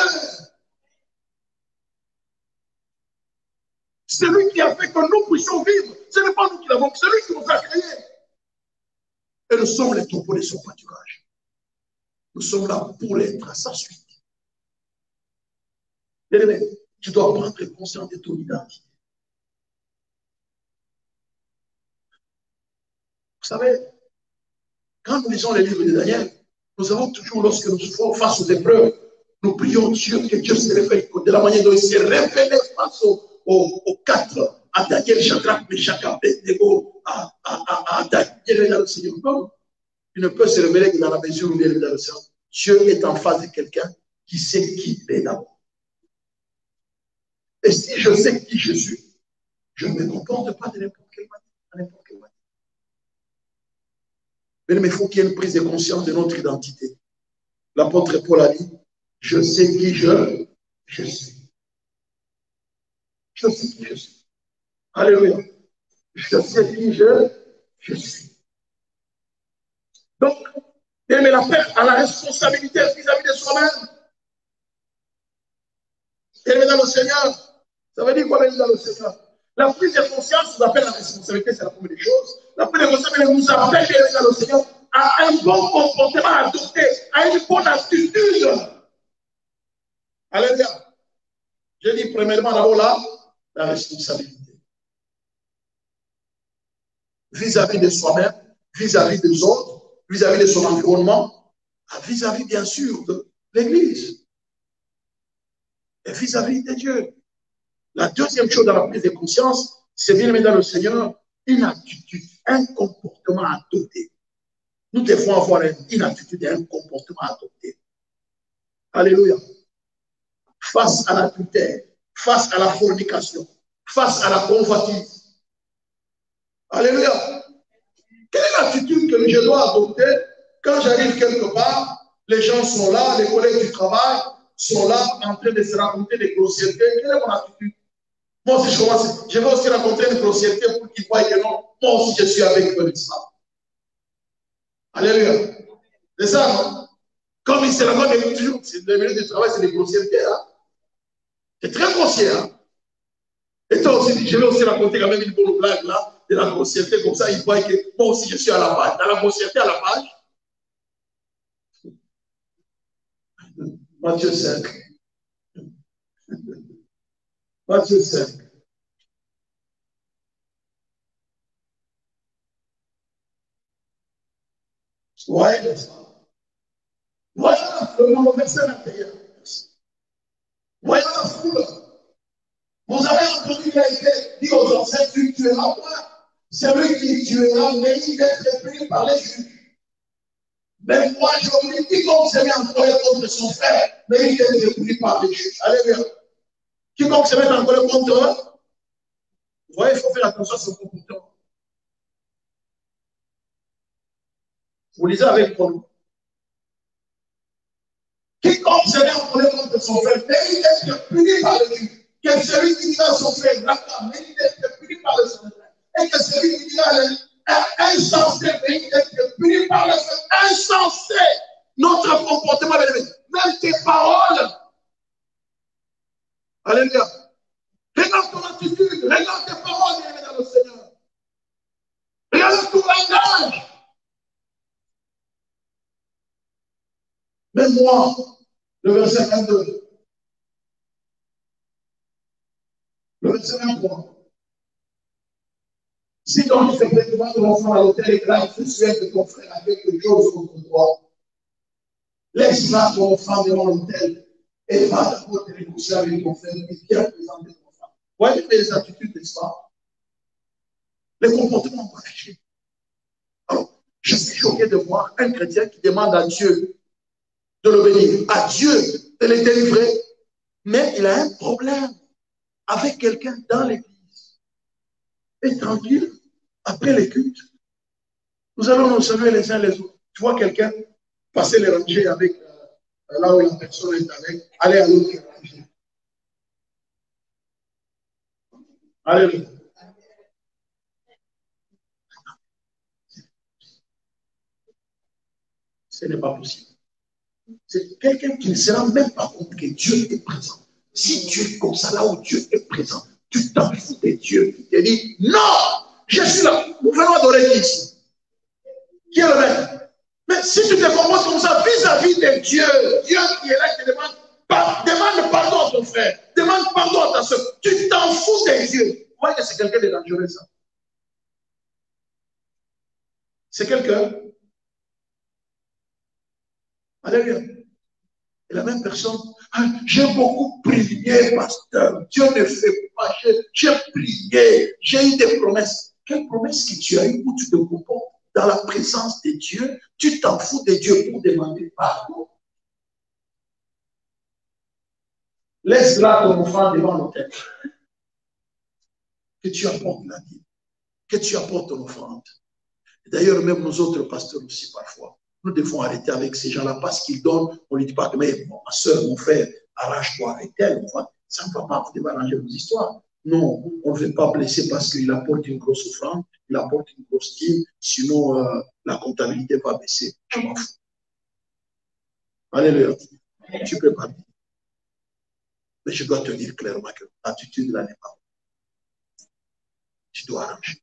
C'est lui qui a fait que nous puissions vivre. Ce n'est pas nous qui l'avons, c'est lui qui nous a créés. Et nous sommes les troupeaux de son pâturage. Nous sommes là pour l'être à sa suite. Bien-aimé, tu dois prendre conscience de ton identité. Savez, quand nous lisons les livres de Daniel, nous avons toujours, lorsque nous sommes face aux épreuves, nous prions Dieu que Dieu se révèle de la manière dont il s'est révélé face aux, aux, quatre, à Daniel, Shadrach, Meshach, Abednego, à, à, à, Daniel dans le Seigneur. Non, il ne peut se révéler que dans la mesure où il est dans le Seigneur. Dieu est en face de quelqu'un qui sait qui il est d'abord. Et si je sais qui je suis, je ne me comporte pas de n'importe quelle manière. Mais il faut qu'il y ait une prise de conscience de notre identité. L'apôtre Paul a dit, je sais qui je, je suis. Je sais qui je suis. Alléluia. Je sais qui je, je suis. Donc, aimer la paix a la responsabilité vis-à-vis de soi-même. Aimer dans le Seigneur. Ça veut dire quoi aimer dans le Seigneur? La prise de conscience nous appelle la responsabilité, c'est la première des choses. La prise de conscience nous appelle le Seigneur à un bon comportement adopté, à une bonne attitude. Alléluia. Je dis premièrement d'abord là, la responsabilité. Vis-à-vis de soi-même, vis-à-vis des autres, vis-à-vis de son environnement, vis-à-vis bien sûr de l'Église et vis-à-vis de Dieu. La deuxième chose dans la prise de conscience, c'est bien aimé dans le Seigneur, une attitude, un comportement adopté. Nous devons avoir une attitude et un comportement adopté. Alléluia. Face à la tutelle, face à la fornication, face à la convoitise. Alléluia. Quelle est l'attitude que je dois adopter quand j'arrive quelque part, les gens sont là, les collègues du travail sont là en train de se raconter des grossièretés? Quelle est mon attitude? Moi aussi, je vais aussi raconter une grossièreté pour qu'ils voient que non, moi aussi, je suis avec eux l'islam. Alléluia. C'est ça, non Comme il se raconte toujours, le milieu du travail, c'est des grossièretés. Hein? C'est très grossier. Hein? Et toi aussi, je vais aussi raconter quand même une bonne blague là, de la grossièreté, comme ça, ils voient que moi aussi, je suis à la page. Dans la grossièreté, à la page. Matthieu 5. Matthieu 5. Voyez, Voilà le verset 21. Voilà la foule. Vous avez entendu qu'il a été dit aux ancêtres, tu tueras point. Celui qui tuera mérite d'être pris par les juges. Mais moi, je vous dis, quiconque se met en contre son frère, mérite d'être pris par les juges. Alléluia. Quiconque se met en colère contre vous voyez, il faut faire attention à son comportement. Vous lisez avec moi. Quiconque se met en colère contre son frère, mérite d'être puni par le juge que celui qui dira son frère, mérite d'être puni par le Seigneur. Et que celui qui dira insensé mérite d'être puni par le Seigneur. Insensé. Notre comportement, même tes paroles. Alléluia. Regarde ton attitude, regarde tes paroles, bien dans le Seigneur. Regarde ton langage. Même moi, le verset 22. Le verset 23. Si donc tu fais devant ton enfant à l'autel et grave, tu souhaites que ton frère avec le jour contre toi, laisse là ton enfant devant l'autel et va d'abord te négocier avec ton frère et viens présenter ton enfant. Voyez les attitudes, n'est-ce pas? Les comportements affichés. Alors, je suis choqué de voir un chrétien qui demande à Dieu de le bénir, à Dieu de le délivrer, mais il a un problème avec quelqu'un dans l'église. Et tranquille, après les cultes, nous allons nous saluer les uns les autres. Tu vois quelqu'un passer les rangées avec là où la personne est avec, aller à. Alléluia. Ce n'est pas possible. C'est quelqu'un qui ne se rend même pas compte que Dieu est présent. Si Dieu est comme ça, là où Dieu est présent, tu t'en fous de Dieu qui te dit non, je suis là. Nous venons adorer ici Qui est le maître? Si tu te comportes comme ça vis-à-vis de Dieu, Dieu qui est là, qui te demande, demande pardon à ton frère, demande pardon à ta soeur. Tu t'en fous des yeux. Voyez que c'est quelqu'un de dangereux, ça. C'est quelqu'un. Alléluia. Et la même personne, ah, j'ai beaucoup prié, pasteur. Dieu ne fait pas. J'ai prié, j'ai eu des promesses. Quelle promesse que tu as eue où tu te comportes dans la présence de Dieu, tu t'en fous de Dieu pour demander pardon. Laisse là ton enfant devant l'autel. Que tu apportes la vie. Que tu apportes ton offrande. D'ailleurs, même nous autres pasteurs aussi, parfois, nous devons arrêter avec ces gens-là parce qu'ils donnent. On ne dit pas que, mais ma soeur, mon frère, arrache-toi avec elle. Ça ne va pas, vous devez vos histoires. Non, on ne veut pas blesser parce qu'il apporte une grosse offrande, il apporte une grosse team, sinon euh, la comptabilité va baisser. Je m'en fous. Alléluia. Tu peux pas. Mais je dois te dire clairement que l'attitude là n'est pas Tu dois arranger.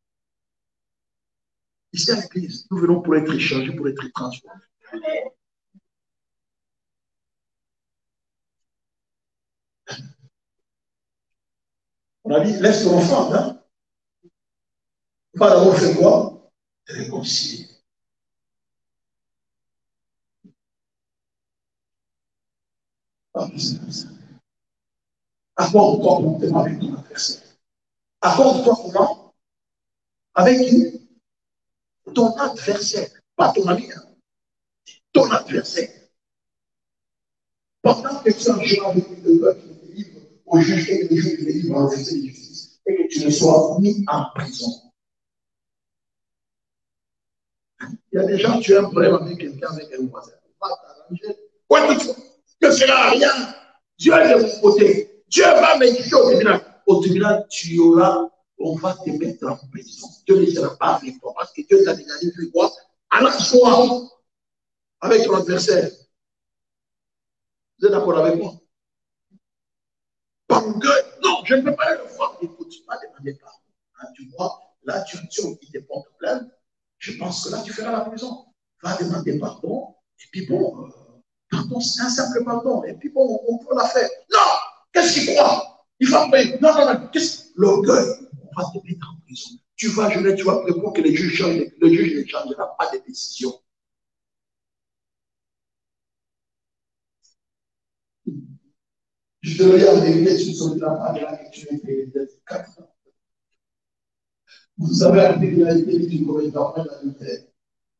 Ici à l'église, nous venons pour être échangés, pour être transformés. On a dit, laisse ton enfant, hein. Pas d'abord faire quoi? Réconcilier. Accorde-toi comment avec ton adversaire. Accorde-toi comment Avec qui? Ton adversaire. Pas ton ami. Hein. Ton adversaire. Pendant que tu es en avec le peuple, au juge et justice et que tu ne sois mis en prison. Il y a des gens, tu as un problème avec quelqu'un, avec un voisin. Va t'arranger. Quoi que tu ne sera rien. Dieu est de mon côté. Dieu va m'écrire au tribunal. Au tribunal, tu auras, on va te mettre en prison. Dieu ne sera pas avec toi parce que Dieu t'a déjà dit, quoi? À la fois avec ton adversaire. Vous êtes d'accord avec moi? Non, je ne peux pas le voir. Écoute, pas demander pardon. Hein, tu vois, là, tu, tu te porte plainte. Je pense que là, tu feras la prison. Va demander pardon. Et puis bon, euh, pardon, c'est un simple pardon. Et puis bon, on peut la faire. Non Qu'est-ce qu'il croit? Il va payer. Non, non, non. L'orgueil, on va te mettre en prison. Tu vas jeûner, tu vas prévoir que les juges. Le juge ne changera pas de décision. Je te regarde vérité sur la part de la lecture de 4 ans. Vous savez, la régularité du corridor de l'adultère,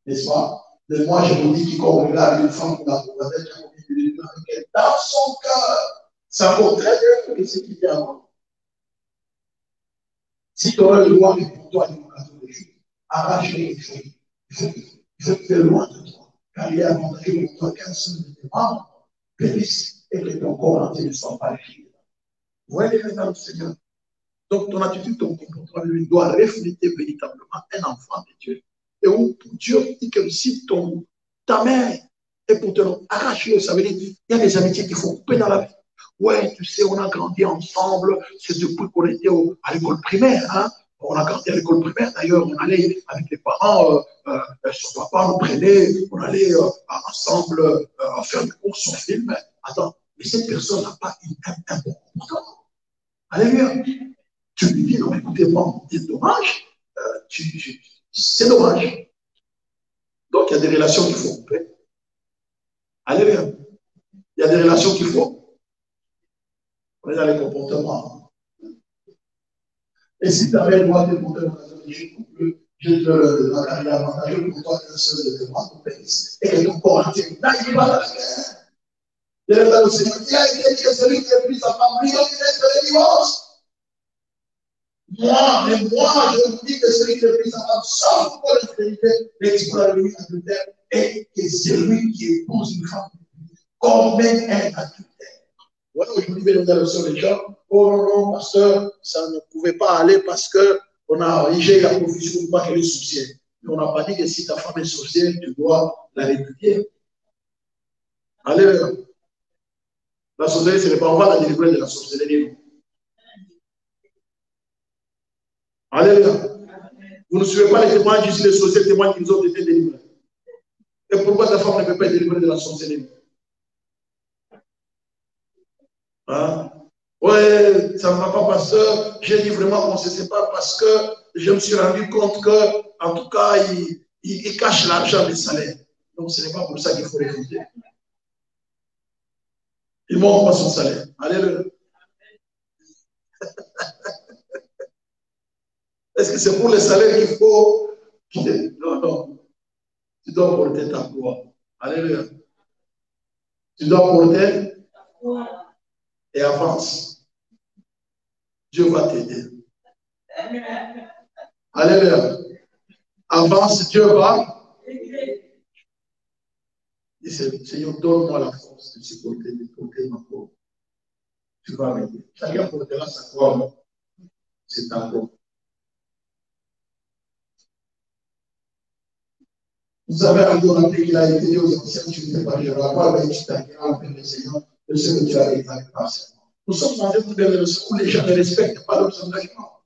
n'est-ce pas? Mais moi, je vous dis qu'il regarde une femme qui a proposé, qui a dans son cœur. Ça vaut très bien que ce qui vient avant. Si tu aurais le droit, pour toi, une occasion de choses, arrache les choses. Je te fais loin de toi, car il est avantageux pour toi qu'un seul de tes membres périsse et que ton corps entier ne soit pas. Vous voyez les du Seigneur Donc ton attitude, ton comportement, lui doit refléter véritablement un enfant de Dieu. Et où Dieu dit que si ton, ta mère est pour te arracher, ça veut dire il y a des amitiés qui font couper dans la vie. Ouais, tu sais, on a grandi ensemble, c'est depuis qu'on était à l'école primaire. Hein? On a gardé à l'école primaire, d'ailleurs, on allait avec les parents, euh, son papa nous prenait, on allait euh, ensemble euh, faire des cours sur film. Attends, mais cette personne n'a pas un, bon comportement. Alléluia. Tu lui dis, non, écoutez, moi, c'est dommage, c'est dommage. Donc, il y a des relations qu'il faut couper. Alléluia. Il y a des relations qu'il faut. On est dans les comportements. Et si tu avais le droit de dans la couple, je te l'avantage pour toi qu'un seul de moi, ton pénis, et que ton corps entier, là, il va la guerre. Il est là au Seigneur. Il a été que celui qui a pris sa femme, lui, il est le divorce. Moi, mais moi, je vous dis que celui qui a pris femme sans pour la fidélité, l'exploit de lui adultère, et que celui qui épouse une femme commet un adultère. Voilà, aujourd'hui, dans le sol, les gens, oh non, non, pasteur, ça ne pouvait pas aller parce que on a rigé la confusion pour pas qu'elle est sorcière. Mais on n'a pas dit que si ta femme est sorcière, tu dois la répudier. Alléluia. La sorcellerie, ce n'est pas on va la délivrer de la sorcellerie. Alléluia. Vous ne suivez pas les témoignages ici, les sorciers témoignent qu'ils ont été délivrés. Et pourquoi ta femme ne peut pas être délivrée de la sorcellerie Hein? Ouais, ça ne va pas, pasteur. J'ai dit vraiment qu'on ne se sépare parce que je me suis rendu compte que, en tout cas, il, il, cache l'argent des salaires. Donc, ce n'est pas pour ça qu'il faut refuser. Il montre pas son salaire. Alléluia. Est-ce que c'est pour le salaire qu'il faut Non, non. Tu dois porter ta foi. Alléluia. Tu dois porter et avance. Dieu va t'aider. Alléluia. Avance, Dieu va. Seigneur, donne-moi la force de supporter, de porter ma foi. Tu vas m'aider. Chacun portera sa foi. C'est ta foi. Vous avez encore rappelé qu'il a été dit aux anciens, tu ne fais pas, mais tu t'inquiètes, le Seigneur de ce que tu as été Nous sommes dans un monde où les gens ne respectent pas leurs engagements.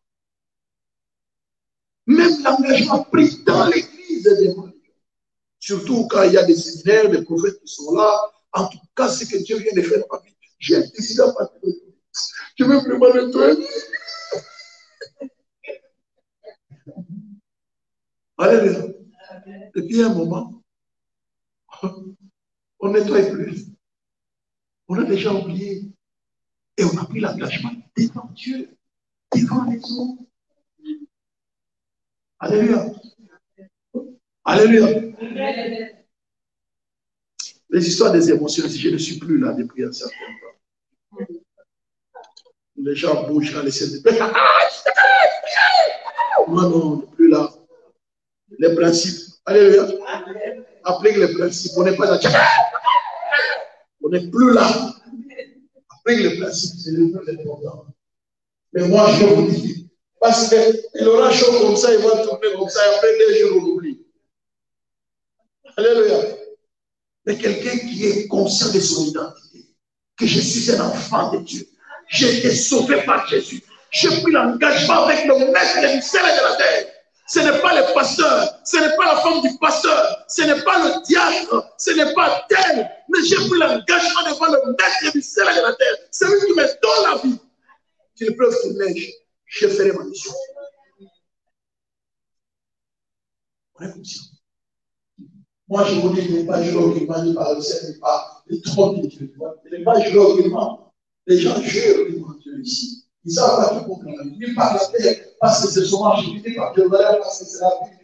Même l'engagement pris dans l'église est démoniaque. Surtout quand il y a des séminaires, des prophètes qui sont là. En tout cas, c'est que Dieu vient de faire ma vie. J'ai décidé à partir de toi. Je veux vraiment nettoyer. Alléluia. Depuis un moment, on nettoie plus. On a déjà oublié. Et on a pris l'engagement devant Dieu, devant les autres. Alléluia. Alléluia. Les histoires des émotions, je ne suis plus là depuis un certain temps. Les gens bougent dans les scènes de Non, non, plus là. Les principes. Alléluia. Applique les principes. On n'est pas là. On n'est plus là. Après le principe, c'est le plus important. Mais moi, je vous dis, parce qu'il aura chaud comme ça, il va tourner comme ça, et après deux jours, on oublie. Alléluia. Mais quelqu'un qui est conscient de son identité, que je suis un enfant de Dieu, j'ai été sauvé par Jésus, j'ai pris l'engagement avec le maître ciel et de la terre ce n'est pas le pasteur, ce n'est pas la femme du pasteur, ce n'est pas le diacre, ce n'est pas tel, mais j'ai pris l'engagement devant le maître du ciel et de la terre, celui qui me donne la vie. Qu'il pleuve, qu'il neige, je ferai ma mission. On est conscient. Moi, je vous dis, n'est pas qui m'a dit par le Seigneur, pas les trône de Dieu. Il n'est pas qui m'a. Les gens jurent qu'ils Dieu ici. Ils savent pas tout comprendre. Ils par la terre, parce que c'est son activité, par Dieu, parce que c'est la vie.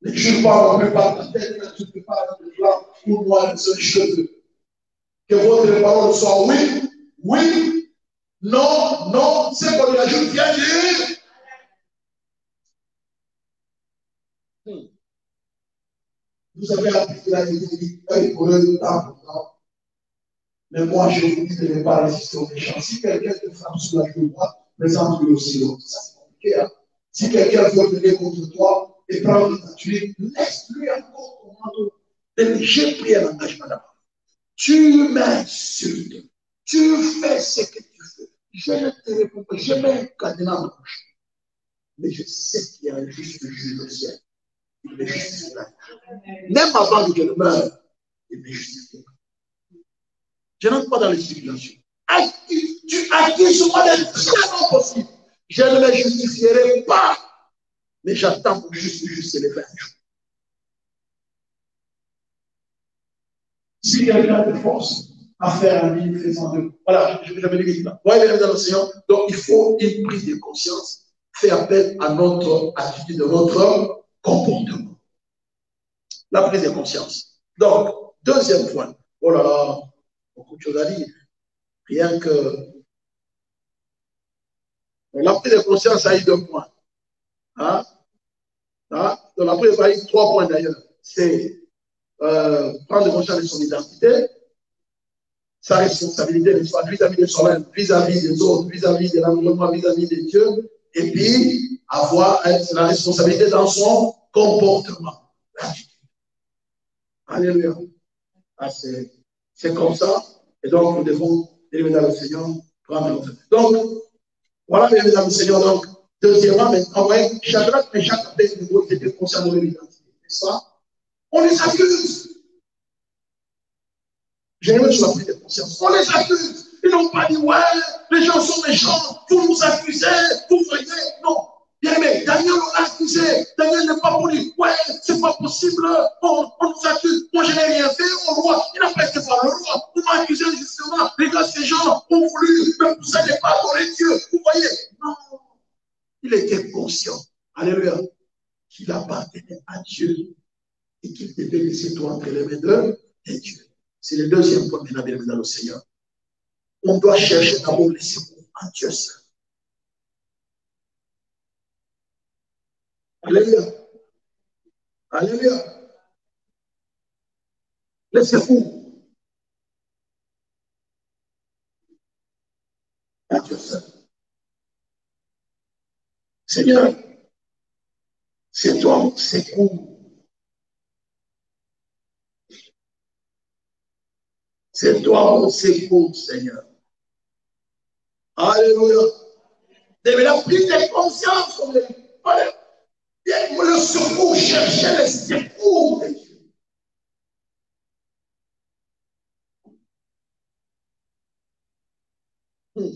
Mais je ne même pas la tête, mais tu peux pas de gloire pour moi, de ce cheveux. Que votre parole soit oui, oui, non, non, c'est qu'on ajoute, viens dire. Hmm. Vous avez appris la vie, pour le temps, mais moi, je vous dis de ne pas résister aux méchants. Si quelqu'un te frappe sur la joue droite, présente-lui aussi l'autre. Ça, c'est compliqué. Hein? Si quelqu'un veut venir contre toi et prendre ta tuile, laisse-lui encore ton manteau. J'ai pris un engagement d'abord. Tu m'insultes. Tu fais ce que tu fais. Je ne te réponds pas. Je mets un cadenas la bouche. mais je sais qu'il y a un juste juge au ciel. Il me justifie. Même avant que je ne meure, il me justifie. Je n'entre pas dans les spéculations. Tu acquises sur moi le plus possible. Je ne me justifierai pas, mais j'attends pour juste juste les 20 jours. S'il y a de force à faire un livre deux. Voilà, je, je, dit là. Voyez, mesdames et donc il faut une prise de conscience, faire appel à notre attitude, à notre comportement. La prise de conscience. Donc, deuxième point. Oh là là, beaucoup de choses à dire. Rien que. La prise de conscience a eu deux points. Hein? Hein? Donc, la prise a eu trois points d'ailleurs. C'est euh, prendre conscience de son identité, sa responsabilité vis-à-vis de soi-même, vis-à-vis des autres, vis-à-vis de l'environnement, vis-à-vis de Dieu, et puis avoir la responsabilité dans son comportement. Alléluia. Ah, c'est comme ça. Et donc, nous devons, dans le Seigneur, prendre. Donc, voilà, mesdames et Seigneur. Donc, deuxièmement, mais en vrai, Shadrach, chaque Abednego étaient conscients de l'identité. C'est ça? On les accuse. Même sur la prise de conscience. On les accuse. Ils n'ont pas dit, ouais, les gens sont méchants, vous nous accusez, vous voyez. Non. Bien aimé, Daniel, l'a accusé. Daniel n'est pas poli. Ouais, c'est pas possible. On, nous accuse. Moi, je n'ai rien fait au roi. Il n'a pas été voir le roi. On m'a accusé justement. Les gars, ces gens ont voulu mais vous n'allez pas adorer Dieu. Vous voyez? Non. Il était conscient. Alléluia. Qu'il appartenait à Dieu et qu'il devait laisser toi entre les mains de Dieu. C'est le deuxième point, et dans le Seigneur. On doit chercher d'abord les secours en Dieu seul. Alléluia. Alléluia. Seul. Seigneur, c'est toi mon secours. C'est toi mon secours, Seigneur. Alléluia. Devez la prise de conscience. Le secours, chercher le secours de Dieu. Hmm.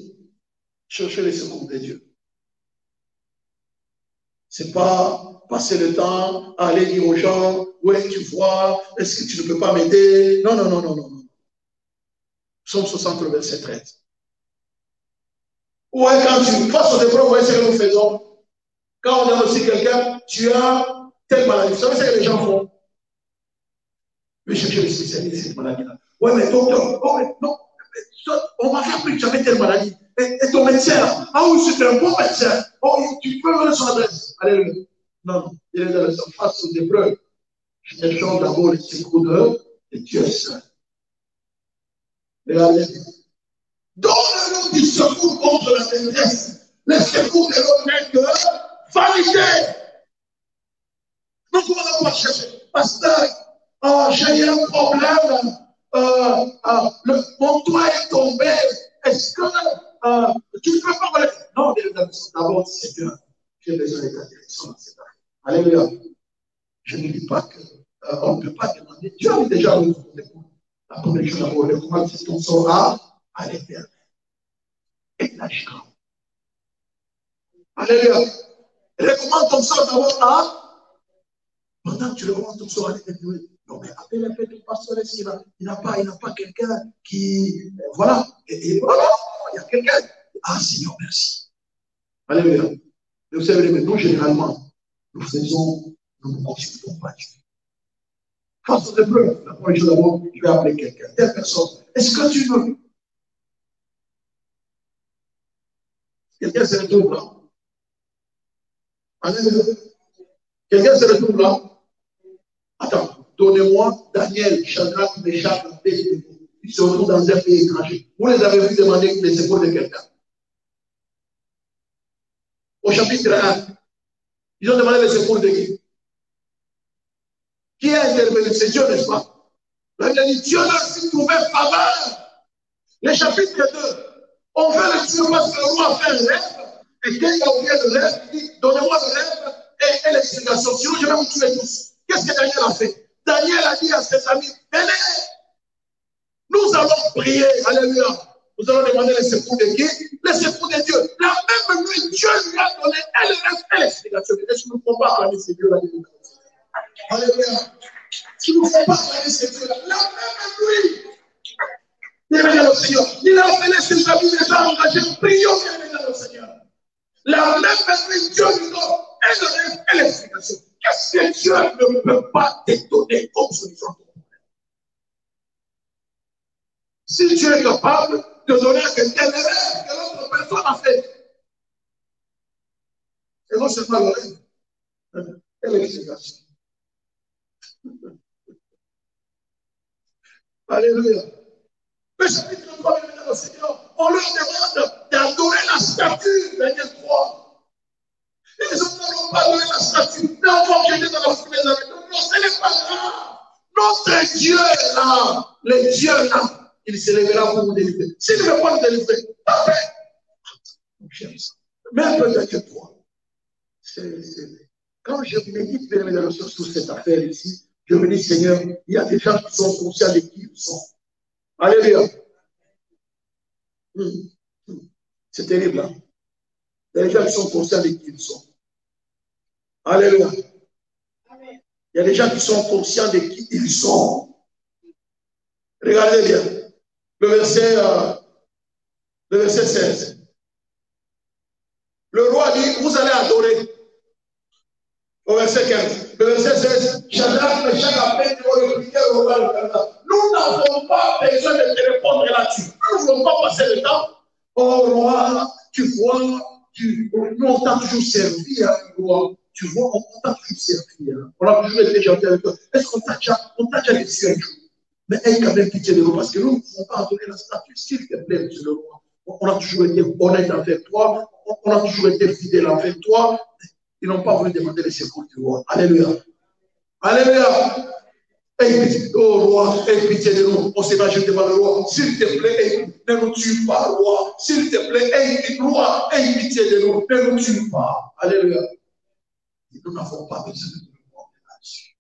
Chercher le secours de Dieu. C'est pas passer le temps à aller dire aux gens, ouais, tu vois, est-ce que tu ne peux pas m'aider? Non, non, non, non, non. Psaume 60, le verset 13. Ouais, quand tu passes aux épreuves, voyez ce que nous faisons. Quand on a aussi quelqu'un, tu as telle maladie. Vous savez ce que les gens font? Je vais chercher les spécialistes de cette maladie-là. Ouais, mais docteur, oh, mais non, on m'a fait que tu avais telle maladie. Et, ton médecin, ah oui, c'est un bon médecin. Oh, tu peux donner son adresse. Alléluia. Non, il est dans face aux épreuves. Cherchons d'abord les secours de Dieu seul. Regardez. Donne-nous du secours contre la détresse. Le secours de l'autre vanité. Donc, on va chercher. Pasteur, oh, j'ai eu un problème. Euh, euh, le, mon toit est tombé. Est-ce que euh, tu ne peux pas me Non, d'abord, c'est que j'ai besoin de ta direction. Alléluia. Je ne dis pas qu'on ne peut pas demander. Tu as déjà le la première chose d'abord, recommande ton sort à l'éternel. Et lâche-toi. Alléluia. Recommande ton sort d'abord à. Que tu recommandes ton sort à l'éternel. Non, mais appelle un peu ton pasteur ici, il n'a pas, pas quelqu'un qui. Voilà. Et, voilà, il y a quelqu'un. Ah, Seigneur, merci. Alléluia. Et vous savez, nous, généralement, nous faisons, nous ne consultons pas Dieu. Face aux épreuves, la première chose d'abord, je vais appeler quelqu'un, telle personne. Est-ce que tu veux? Quelqu'un se retrouve là. Quelqu'un se retrouve là? Attends, donnez-moi Daniel, Shadrach, Meshach, Abednego. Ils se retrouvent dans un pays étranger. Vous les avez vu demander les secours de quelqu'un. Au chapitre 1, ils ont demandé les secours de qui? Qui a intervenu? C'est Dieu, n'est-ce pas? La Bible dit Dieu leur fit trouver faveur. Le chapitre 2, on veut le tuer parce que le roi fait un rêve Quand il a oublié le rêve, il dit, donnez-moi le rêve et, et l'explication, sinon je vais vous tuer tous. Qu'est-ce que Daniel a fait? Daniel a dit à ses amis, venez, nous allons prier, alléluia. Nous allons demander les secours de qui Les secours de Dieu. La même nuit, Dieu lui a donné elle rêve et l'explication. Est-ce nous ne pouvons pas acclamer ces dieux-là Alléluia. Tu ne fais pas acclamer ces dieux-là. La même nuit. Bienvenue Seigneur. Il a appelé ses amis déjà engagés. Prions, bienvenue au Seigneur. La même nuit, Dieu lui donne elle rêve et l'explication. Qu'est-ce que Dieu ne peut pas te donner comme solution Si Dieu est capable de donner à quelqu'un le que l'autre personne a fait, et non seulement le rêve, et l'explication. Alléluia. Le chapitre 3, le Seigneur, on leur demande d'adorer la statue, Daniel 3. Ils n'ont pas donné la statue, mais on va dans la fumée avec nous. Non, ce n'est pas grave. Notre Dieu là, le Dieu là, il se lèvera pour vous délivrer. S'il ne veut pas nous délivrer, parfait. Mais un peu de toi. Quand je médite les ressources sur cette affaire ici, je me dis, Seigneur, il y a des gens qui sont conscients de qui ils sont. Alléluia. C'est terrible. Hein? Il y a des gens qui sont conscients de qui ils sont. Alléluia. Il y a des gens qui sont conscients de qui ils sont. Regardez bien. Le verset, euh, le verset 16. Le roi dit, vous allez adorer. Au verset 15. Le verset 16. Nous n'avons pas besoin de te répondre là-dessus. Nous ne voulons pas passer le temps. Oh roi, tu vois, tu, nous on t'a toujours servi, hein, roi. Tu vois, on t'a toujours servi. Hein. On a toujours été gentil avec toi. Est-ce qu'on t'a déjà, on t'a déjà laissé un jour? Mais aie quand même pitié de nous parce que nous ne pouvons pas donner la statue, s'il te plaît, monsieur le roi. On a toujours été honnête avec toi. On a toujours été fidèle avec toi. Ils n'ont pas voulu demander les secours du roi. Alléluia. Alléluia. Oh roi, aie pitié de nous. On s'est pas jeté le roi. S'il te plaît, ne nous tue pas, roi. S'il te plaît, aie, roi, aie pitié de nous. Ne nous tue pas. Alléluia. nous n'avons pas besoin de nous là-dessus.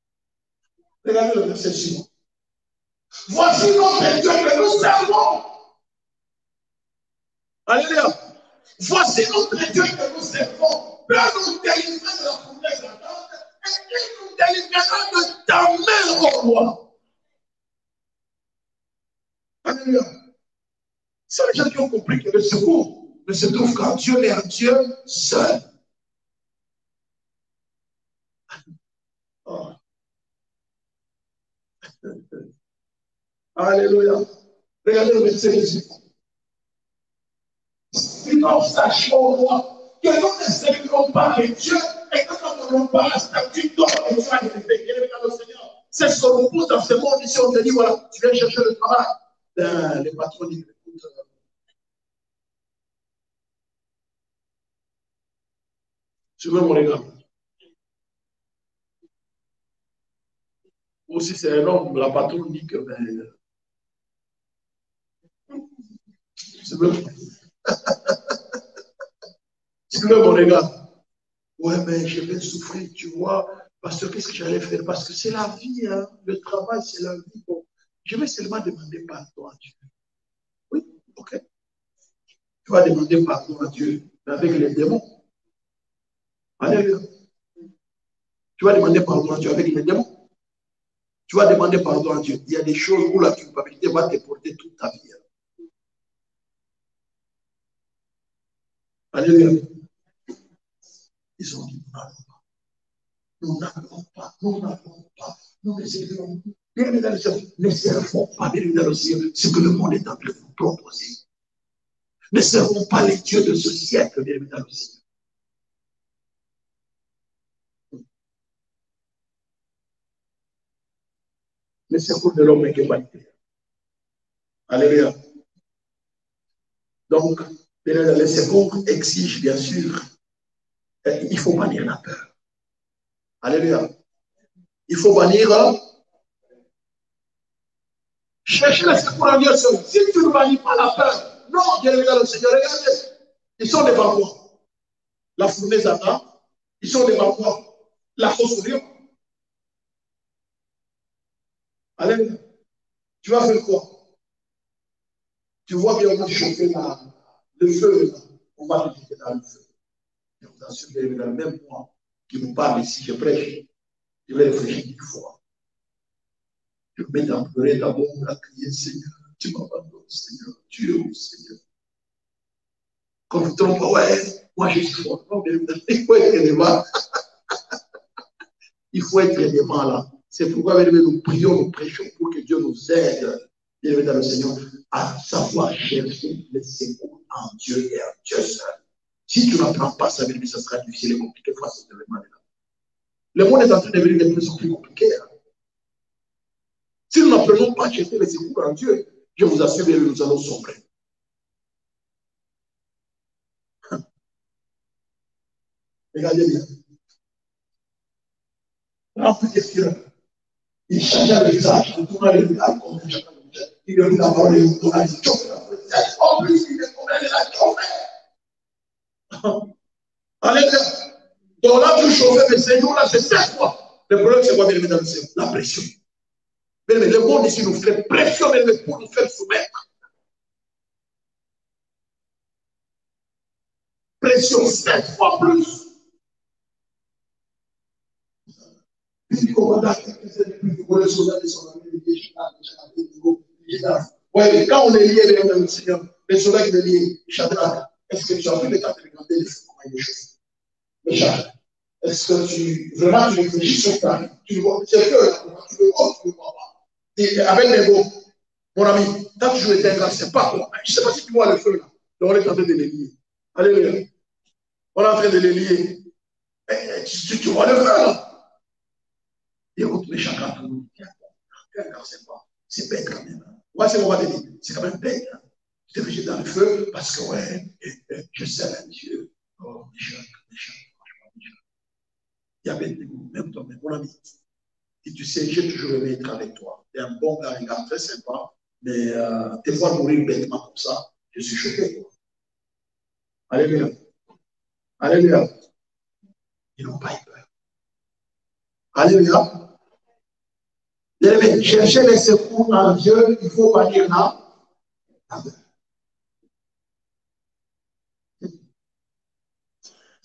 Regardez le verset suivant. Voici notre Dieu que nous servons. Alléluia. Voici notre Dieu que nous servons. Peut nous délivrer de la promesse il nous délivrera de ta main, au roi. Alléluia. C'est les gens qui ont compris que le secours ne se trouve qu'en Dieu, mais en Dieu seul. Alléluia. Regardez le verset. Sinon, sachons, roi, que nous ne servirons pas les Dieu et que nous n'aurons pas la statue d'or et nous allons le Seigneur. C'est ce qu'on nous pousse dans ce monde ici. On te dit, voilà, tu viens chercher le travail. Ben, les patrons disent, écoute, euh, tu veux mon regard. Aussi, c'est un homme, la patronne dit que, ben. Tu veux? Mon regard. Ouais, mais je vais souffrir, tu vois, parce que qu'est-ce que j'allais faire? Parce que c'est la vie, hein. le travail, c'est la vie. Bon, je vais seulement demander pardon à Dieu. Oui, ok. Tu vas demander pardon à Dieu avec les démons. Alléluia. Tu vas demander pardon à Dieu avec les démons. Tu vas demander pardon à Dieu. Il y a des choses où la culpabilité va te porter toute ta vie. Hein. Alléluia. Ils ont dit, nous n'avons pas, nous n'avons pas, nous ne servons pas. Bien, mesdames ne servons pas, bien, mesdames ce que le monde est en train de nous proposer. Ne servons pas les dieux de ce siècle, bien, mesdames Le cerveau de l'homme est humanité. Alléluia. Donc, le secours exige bien sûr il faut bannir la peur. Alléluia. Il faut bannir. Cherchez la secours en Dieu Si tu ne bannis pas la peur, non, bien évidemment, le Seigneur, regardez. Ils sont devant moi. la fournaise à ils sont des mamans, la fosse Allez, tu vas faire quoi? Tu vois bien, on va chauffer le feu, on va te dans le feu. Je vous assure, même moi qui vous parle ici, je prêche, je vais réfléchir une fois. Je vais mettre à pleurer d'abord, à crier, Seigneur, tu m'abandonnes, Seigneur, tu es où, Seigneur? Quand vous ouais, moi je suis fort. Non, mais il faut être élément. il faut être élément là. C'est pourquoi nous prions, nous prêchons pour que Dieu nous aide, bien dans le Seigneur, à savoir chercher les secours en Dieu et en Dieu seul. Si tu n'apprends pas ça, ça sera difficile et compliqué face à événement là. Le monde est en train de devenir de plus en plus compliqué. Hein. Si nous n'apprenons pas à chercher les secours en Dieu, je vous assure que nous allons sombrer. Regardez bien. D'espérance. Il changeait le visage, il tournait le visage comme il a vu la parole il le visage. Il de la chauffée. Alléluia. Donc là, tu chauffais, mais nous là, c'est sept fois. Le problème, c'est quoi, bien dans le La pression. Mais le monde ici nous fait pression, mais pour nous faire soumettre. Pression sept fois plus. Ouais, quand on est lié dans le Seigneur, qui est lié, Shadrach, est-ce que tu as vu le temps de regarder le feu, comment est-ce que tu, vraiment, tu réfléchis sur ta tu vois, c'est que, tu le vois, tu le vois pas? Avec les mots, mon ami, quand tu joues les grâce, c'est pas quoi. Je ne sais pas si tu vois le feu là. Donc on est en train de les lier. Alléluia. On est en train de les lier. Et, tu, tu vois le feu là. Et retrouver chacun pour nous. C'est pas? C'est bête quand même. Moi, c'est mon va te. C'est quand même bête. Hein. Je t'ai dans le feu parce que, ouais, je sais, Dieu. Oh, méchant, méchant, franchement, méchant. Il y avait même même mon ami. Et tu sais, j'ai toujours aimé être avec toi. Tu es un bon gars, très sympa. Mais euh, te voir mourir bêtement comme ça, je suis choqué. Alléluia. Alléluia. Ils n'ont pas eu peur. Alléluia. Chercher les secours en Dieu, il faut pas dire là.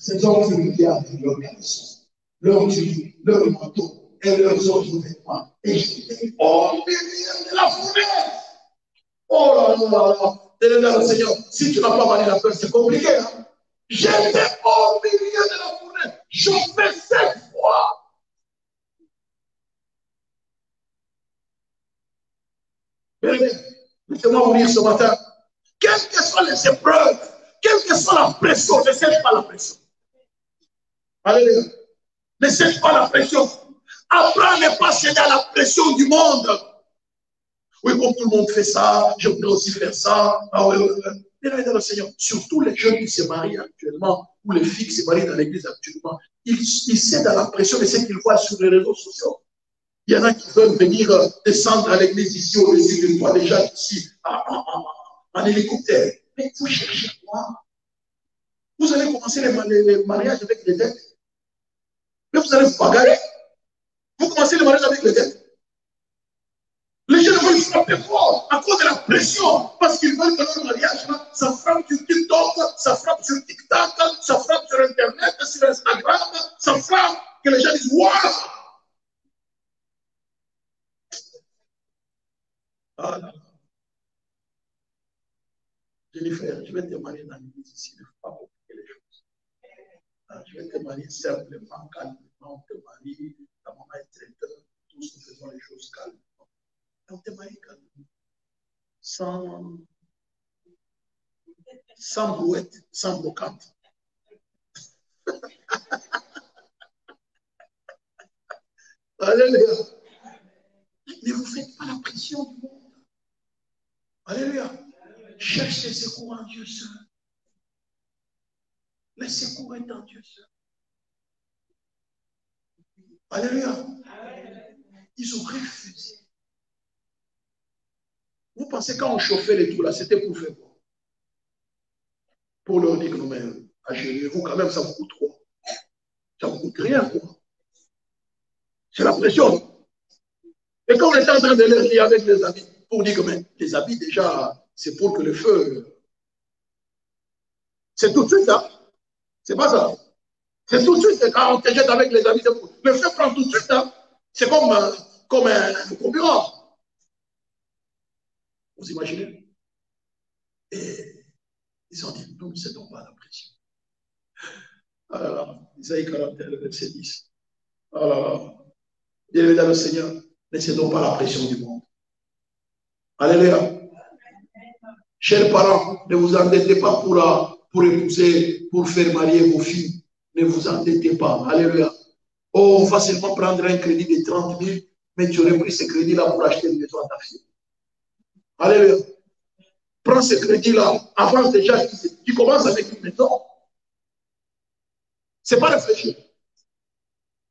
Ces hommes qui avec leur caleçon, leur tuile, leur manteau et leurs autres vêtements. Et j'étais au milieu de la fournaise. Oh là là là là. le Seigneur, si tu n'as pas mal la peur, c'est compliqué. Hein? J'étais au milieu de la fournaise. Fais sept fois. Laissez-moi vous dire ce matin, quelles que soient les épreuves, quelle que soit la pression, ne cesse pas la pression. Alléluia. Ne cesse pas la pression. Apprends à ne pas céder à la pression du monde. Oui, comme tout le monde fait ça, je voudrais aussi faire ça. Ah oui, oui, oui. dans le Seigneur, surtout les jeunes qui se marient actuellement, ou les filles qui se marient dans l'église actuellement, ils, cèdent à la pression de ce qu'ils voient sur les réseaux sociaux. Il y en a qui veulent venir euh, descendre à l'église ici au-dessus de toi, déjà ici, en, hélicoptère. Mais vous cherchez quoi? Vous allez commencer les, mariages avec les dettes? Vous allez vous bagarrer. Vous commencez le mariage avec les dettes. Les gens veulent frapper fort à cause de la pression, parce qu'ils veulent que leur mariage, ça frappe sur TikTok, ça frappe sur TikTok, ça frappe sur Internet, sur Instagram, ça frappe que les gens disent Waouh Ah là Jennifer, je vais te marier dans l'église ici, ne faut pas compliquer les choses. Ah, je vais te marier simplement, calmement, ta maman est traiteur, tous nous faisons les choses calmement. On te marie calmement. Sans, sans brouette, sans brocante. Alléluia. Mais vous ne faites pas la pression du monde. Alléluia. Cherche les secours en Dieu seul. Les secours est en Dieu seul. Alléluia. Ils ont refusé. Vous pensez quand on chauffait les tours là, c'était pour faire quoi? Pour leur dire que nous à gérer. Vous, quand même, ça vous coûte trop. Ça vous coûte rien, quoi. C'est la pression. Et quand on était en train de les lire avec les amis, pour dire que mais, les habits, déjà, c'est pour que le feu. C'est tout de suite, hein. C'est pas ça. C'est tout de suite, quand on te jette avec les amis, le feu prend tout de suite, hein. C'est comme, euh, comme un concurrent. Vous imaginez? Et ils ont dit, nous ne cédons pas à la pression. Alors, Isaïe 41, verset 10. Alors, bien dans le Seigneur, ne cédons pas à la pression du monde. Alléluia. Chers parents, ne vous endettez pas pour, pour épouser, pour faire marier vos filles. Ne vous endettez pas. Alléluia. Oh, facilement prendre un crédit de 30 000, mais tu aurais pris ce crédit-là pour acheter une maison à ta fille. Alléluia. Prends ce crédit-là, avance déjà, tu commences avec une maison. Ce n'est pas réfléchir.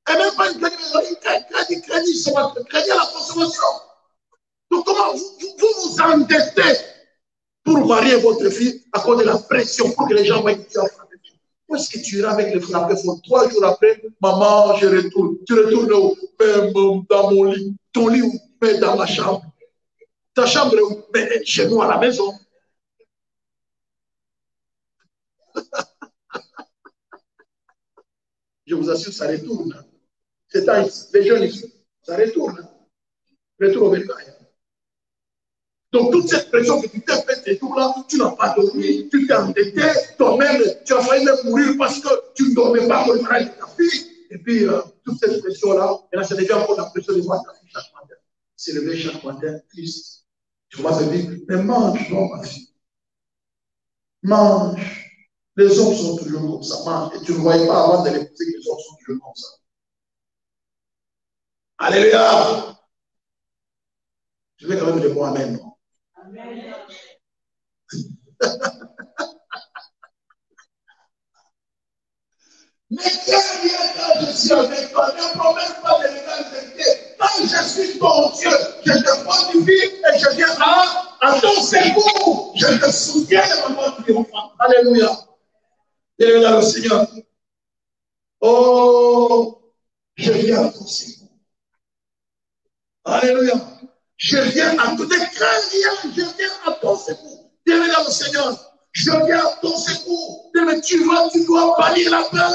Et même pas une crédit, crédit, crédit, c'est votre crédit à la consommation. Donc comment vous vous, endettez pour marier votre fille à cause de la pression, pour que les gens voient que tu. Où est-ce que tu iras avec le frappé Trois jours après, maman, je retourne. Tu retournes où? Même dans mon lit. Ton lit où? Mais dans ma chambre. Ta chambre où? Mais chez nous à la maison. Je vous assure, ça retourne. C'est les jeunes ici, ça retourne. Retour au bétail. Donc, toute cette pression que tu t'es fait, ces jours-là, tu n'as pas dormi, tu t'es endetté, toi-même, tu as failli même mourir parce que tu ne dormais pas pour le travail de ta fille. Et puis, euh, toute cette pression-là, et là, ça devient encore la pression de voir ta fille chaque matin. C'est levé chaque matin, triste. Tu vas te dire, mais mange, non, ma fille. Mange. Les hommes sont toujours comme ça, mange. Et tu ne voyais pas avant de l'épouser que les hommes sont toujours comme ça. Alléluia. Je vais quand même dire moi-même. Mais vient quand je suis avec toi, ne promets pas de l'égalité. Quand je suis ton Dieu, je te vie et je viens à, ton secours. Je te soutiens de ma mort triomphante. Alléluia. Dans le Seigneur. Oh, je viens à ton secours. Alléluia. Je viens à tout rien, je viens à ton secours. Bienvenue dans le Seigneur. Je viens à ton secours. Mais tu vas, tu dois bannir la peur.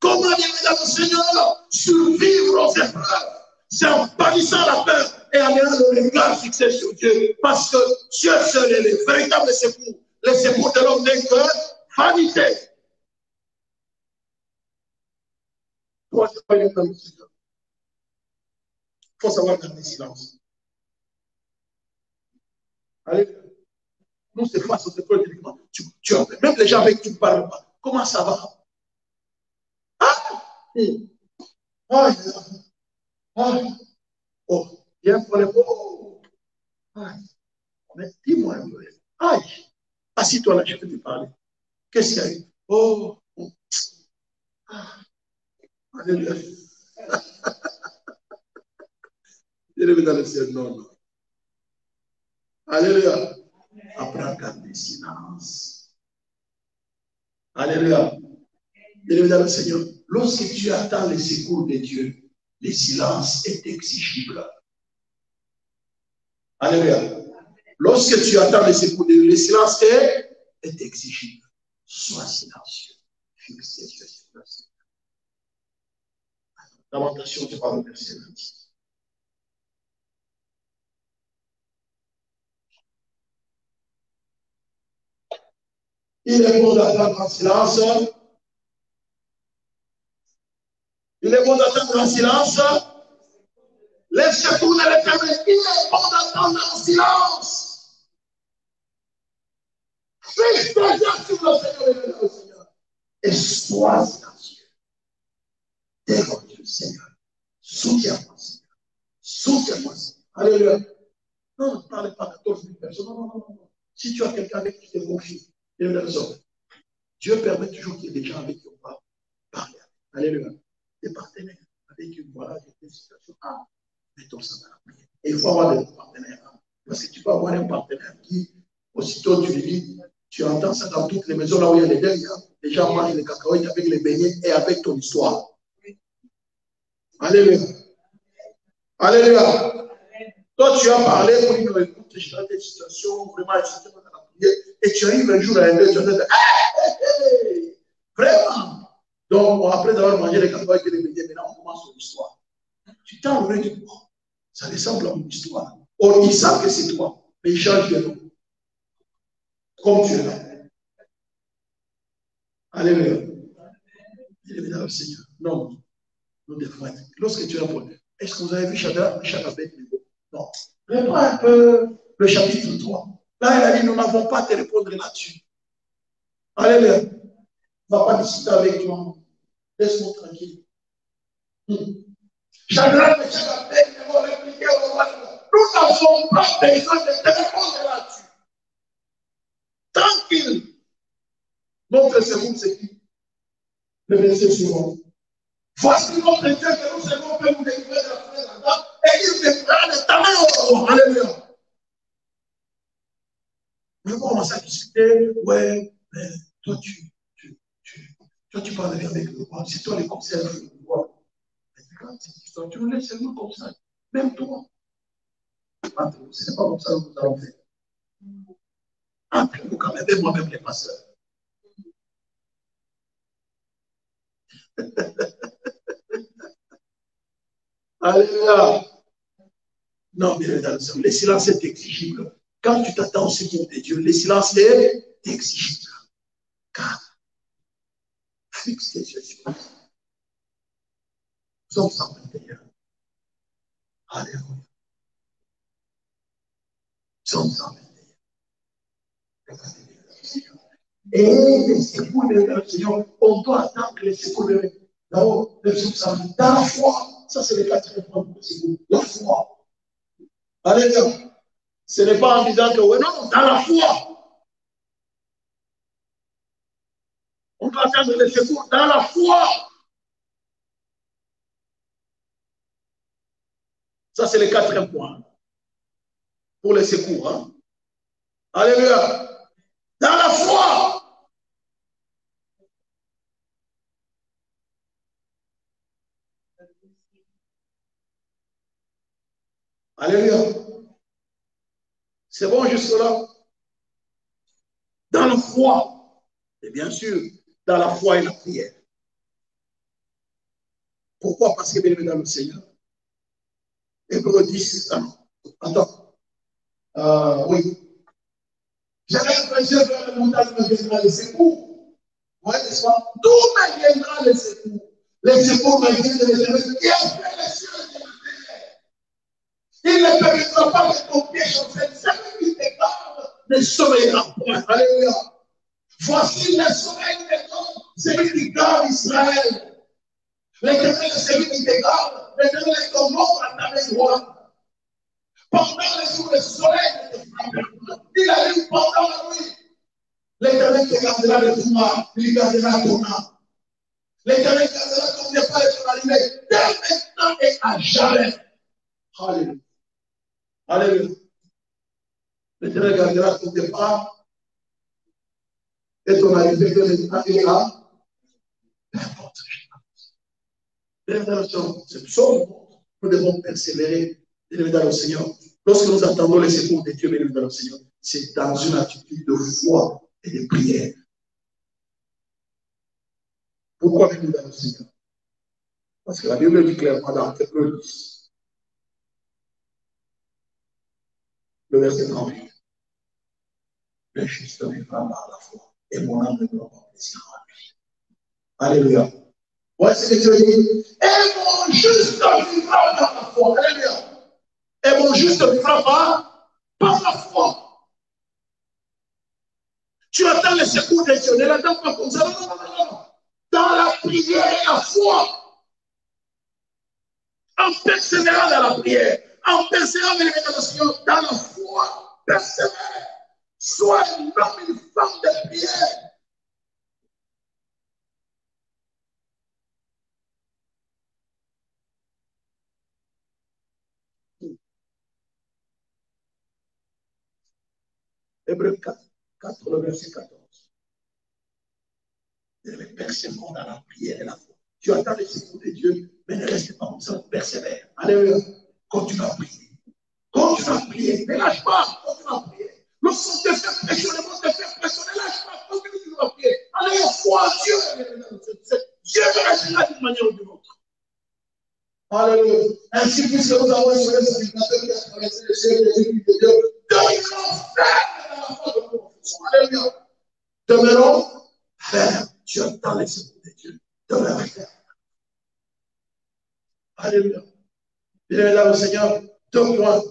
Comment bienvenue dans le Seigneur? Survivre aux épreuves C'est en bannissant la peur et en ayant le regard fixé sur Dieu. Parce que Dieu seul est le véritable secours. Le secours de l'homme n'est que vanité. Toi, c'est pas une femme Il faut savoir garder silence. Allez. Nous, c'est. Tu, tu, même les gens avec tu ne parles pas. Ah! Ah! Ah! Oh, viens pour les pauvres. Ah! Mais dis-moi un peu. Aïe! Assis-toi là, je vais te parler. Qu'est-ce qu'il eu? Oh. Ah. Alléluia. Élevé dans le ciel, non, non. Alléluia. Apprends à garder silence. Alléluia. Dans le Seigneur. Lorsque tu attends le secours de Dieu, le silence est exigible. Alléluia. Lorsque tu attends le secours de Dieu, le silence est, est exigible. Sois silencieux. Fixe tes yeux sur le Seigneur. Lamentation, tu parles verset 26. Il est bon d'attendre en silence. Il est bon d'attendre en silence. Laisse tourner l'éternel. Il est bon d'attendre en silence. Fixe tes yeux sur le Seigneur et le Seigneur. Et sois silencieux. Seigneur. Soutiens-moi, Seigneur. Soutiens-moi, Seigneur. Alléluia. Non, ne parlez pas 14 000 personnes. Non, non, non, non. Si tu as quelqu'un avec qui tu te confies, il raison. Dieu permet toujours qu'il y ait des gens avec qui on va parler. Alléluia. Des partenaires avec qui, voilà, des situations. Ah, mettons ça dans la prière. Et il faut avoir des partenaires. Parce que tu peux avoir un partenaire qui, Aussitôt, tu lis, tu entends ça dans toutes les maisons là où il y a les deuils. Les gens mangent les cacahuètes avec les beignets et avec ton histoire. Alléluia. Alléluia. Toi, tu as parlé pour une écoute, je dans des situations vraiment et tu arrives un jour à un tu vas dire, hey, vraiment. Donc, après avoir mangé les cacahuètes et les beignets, maintenant on commence son histoire. Tu t'en enlevé du quoi Ça ressemble à une histoire. Oh, ils savent que c'est toi, mais ils changent de nom. Comme tu es là. Alléluia. Seigneur. Non, Lorsque tu réponds, est-ce que vous avez vu Shadrach, Meshach, Non. Réponds un peu le chapitre 3. Là, il a dit, nous n'avons pas à te répondre là-dessus. Alléluia. On ne va pas discuter avec toi. Laisse-moi tranquille. Hmm. Shadrach, Meshach, Abednego répliquaient au roi. Nous n'avons pas besoin de te répondre là-dessus. Tranquille. Notre seconde, c'est qui? Le verset suivant. Voici notre Dieu que nous aimons peut nous délivrer de la fenêtre et il délivrera de ta main. Alléluia. On va commencer à discuter. Ouais, mais toi, tu, tu, tu, toi, tu parles avec le roi. C'est toi le conseil du roi. Tu nous laisses seulement comme ça. Même toi. Ce n'est pas comme ça que nous allons faire. Entre nous, quand même, et moi-même, les pasteurs. Alléluia. Non, mais le silence est exigible. Quand tu t'attends au secours de Dieu, le silence est exigible. Car lui. Nous sommes en Alléluia. Nous sommes en Et les secours de Seigneur, on doit attendre les secours de Dans la foi. Ça, c'est le quatrième point La foi. Alléluia. Ce n'est pas en disant que, oui, non, dans la foi. On doit attendre les secours dans la foi. Ça, c'est le quatrième point. Pour les secours. Hein. Alléluia. Dans la foi. Alléluia. C'est bon jusque-là? Dans la foi. Et bien sûr, dans la foi et la prière. Pourquoi? Parce que, bien dans le Seigneur. Hébreu 10, attends. Euh, oui. J'avais l'impression que le montagne me viendra les secours. Oui, n'est-ce pas? D'où me viendra les secours? Me viennent de l'éternel qui a les cieux. Il ne permettra pas que ton pied chancelle. Celui qui te garde ne sommeillera point. Alléluia. Voici le sommeil de Dieu, celui qui garde Israël. L'éternel est celui qui te garde. L'éternel est ton ombre à ta main droite. Pendant les jours, le soleil ne te frappera Il arrive pendant la nuit. L'éternel te gardera de tout mal. Il gardera ton âme. L'éternel gardera ton départ et ton arrivée. Dès maintenant et à jamais. Alléluia. Alléluia. L'éternel gardera ton départ et ton arrivée dès maintenant et à n'importe C'est psaume. Nous devons persévérer Bien dans le Seigneur. Lorsque nous attendons les secours de Dieu, bien dans le Seigneur, c'est dans une attitude de foi et de prière. Pourquoi bien dans le Seigneur? Parce que la Bible dit clairement dans 10, le verset 38. Le juste vivra par la foi, et mon âme ne doit pas plaisir en lui. Alléluia. Voici ce que Dieu dit. Et mon juste vivra par la foi. Alléluia. Et mon juste vivra par, la foi. Tu attends le secours de Dieu. Ne l'attends pas comme ça. Prière et la foi. En persévérant dans la prière. En persévérant dans Seigneur. Dans la foi. Persévère. Sois un une femme de prière. Hébreu 4, 4, le verset 14. Devez persévérer dans la prière et la foi. Tu attends les secours de Dieu, mais ne reste pas comme ça, persévère. Alléluia. Continue à prier. Continue à prier. Ne lâche pas. Continue à prier. Lorsqu'on te fait pression, le monde te fait pression, ne lâche pas. Continue à prier. Alléluia. Foi Dieu. Dieu te restera d'une manière ou d'une autre. Alléluia. Ainsi, puisque nous avons soleil sacrificateur qui a traversé les cieux et les de Dieu, demeurons fermes dans la foi de confession. Alléluia. Demeurons fermes. Tu attends les secours de Dieu. Demeurons fermes. Alléluia. Bien là, le Seigneur, deux points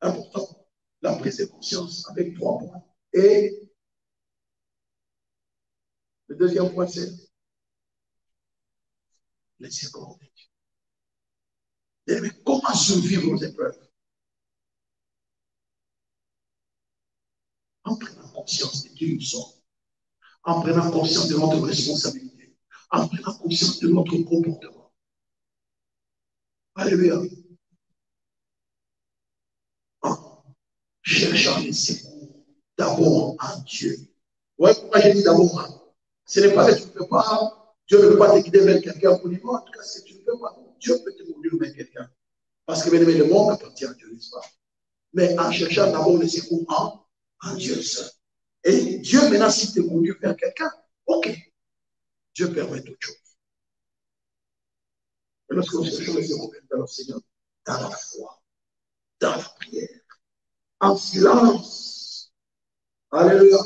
importants. La prise de conscience avec trois points. Et le deuxième point, c'est les secours de Dieu. Mais comment survivre aux épreuves? En prenant conscience de qui nous sommes, en prenant conscience de notre responsabilité, en prenant conscience de notre comportement. Alléluia. En cherchant les secours d'abord en Dieu. Ouais, pourquoi j'ai dit d'abord Ce n'est pas que tu ne peux pas, Dieu ne peut pas te guider vers quelqu'un pour dire, en tout cas, si tu ne peux pas, Dieu peut te conduire vers quelqu'un. Parce que bien le monde appartient à Dieu, n'est-ce pas? Mais en cherchant d'abord les secours en Dieu seul. Et Dieu, maintenant, s'il te conduit vers quelqu'un, ok. Dieu permet toute chose. Et lorsque nous cherchons les dans le Seigneur, dans la foi, dans la prière, en silence. Alléluia.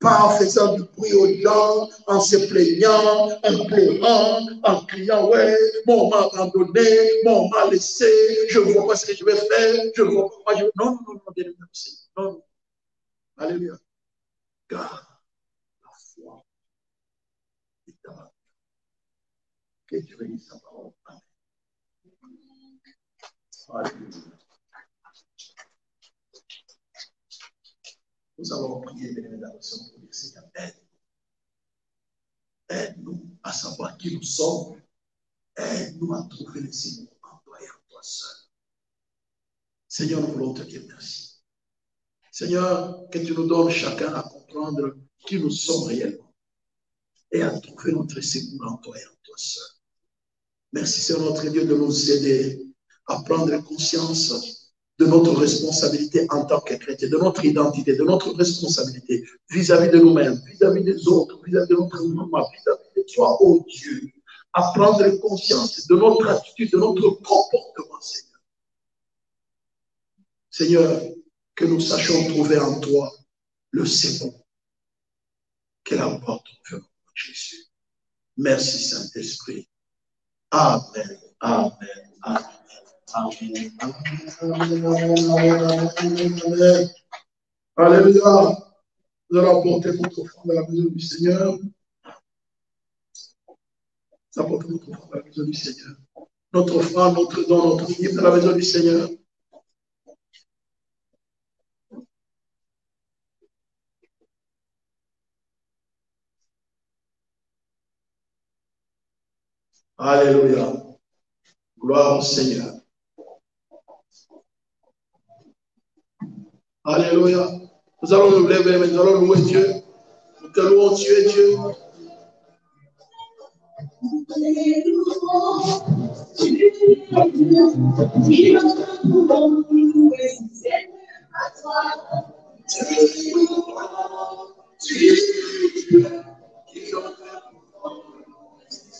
Pas en faisant du bruit aux gens, en se plaignant, en pleurant, en criant, ouais, bon, on m'a abandonné, bon, on m'a laissé, je ne vois pas ce que je vais faire, je ne vois pas, je... non, non, non, bien non, non. Alléluia. Car la foi est dans la Que Dieu bénisse sa parole. Alléluia. Nous allons prier, bien dans pour dire Seigneur, aide. Aide-nous à savoir qui nous sommes. Aide-nous à trouver les signes en toi et en toi seul. Seigneur, nous voulons te dire merci. Seigneur, que tu nous donnes chacun à comprendre qui nous sommes réellement et à trouver notre secours en toi et en toi seul. Merci, Seigneur notre Dieu, de nous aider à prendre conscience de notre responsabilité en tant que chrétien, de notre identité, de notre responsabilité vis-à-vis de nous-mêmes, vis-à-vis des autres, vis-à-vis de notre maman, vis-à-vis de toi, oh Dieu, à prendre conscience de notre attitude, de notre comportement, Seigneur. Seigneur, que nous sachions trouver en toi le second qu'elle apporte au Jésus. Merci, Saint-Esprit. Amen. Amen. Amen. Alléluia. Nous allons apporter notre offrande à la maison du Seigneur. Nous apportons notre offrande à la maison du Seigneur. Notre offrande, notre don, notre livre à la maison du Seigneur. Alléluia. Gloire au Seigneur. Alléluia. Nous allons nous lever, mais nous allons louer Dieu. Nous te louons, Dieu, Dieu.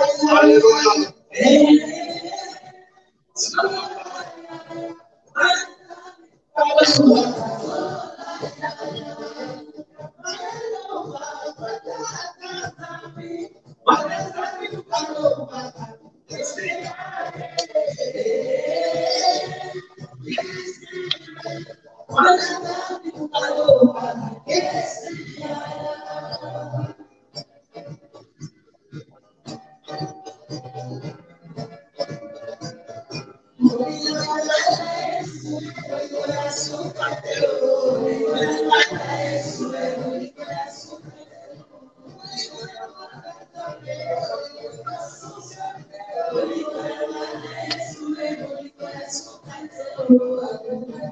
Aleluia. Thank you. Alléluia. Il doit très pour Alléluia. Alléluia.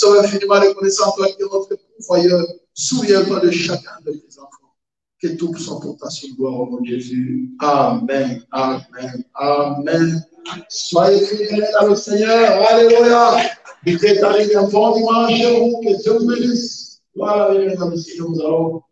Sois infiniment reconnaissant, toi qui es notre pourvoyeur. Souviens-toi de chacun de tes enfants. Que tout soit pour ta gloire, au nom de Jésus. Amen. Amen. Amen. Soyez fidèles à le Seigneur. Alléluia. Il est arrivé un bon. Que Dieu vous bénisse. Voilà, et messieurs, nous allons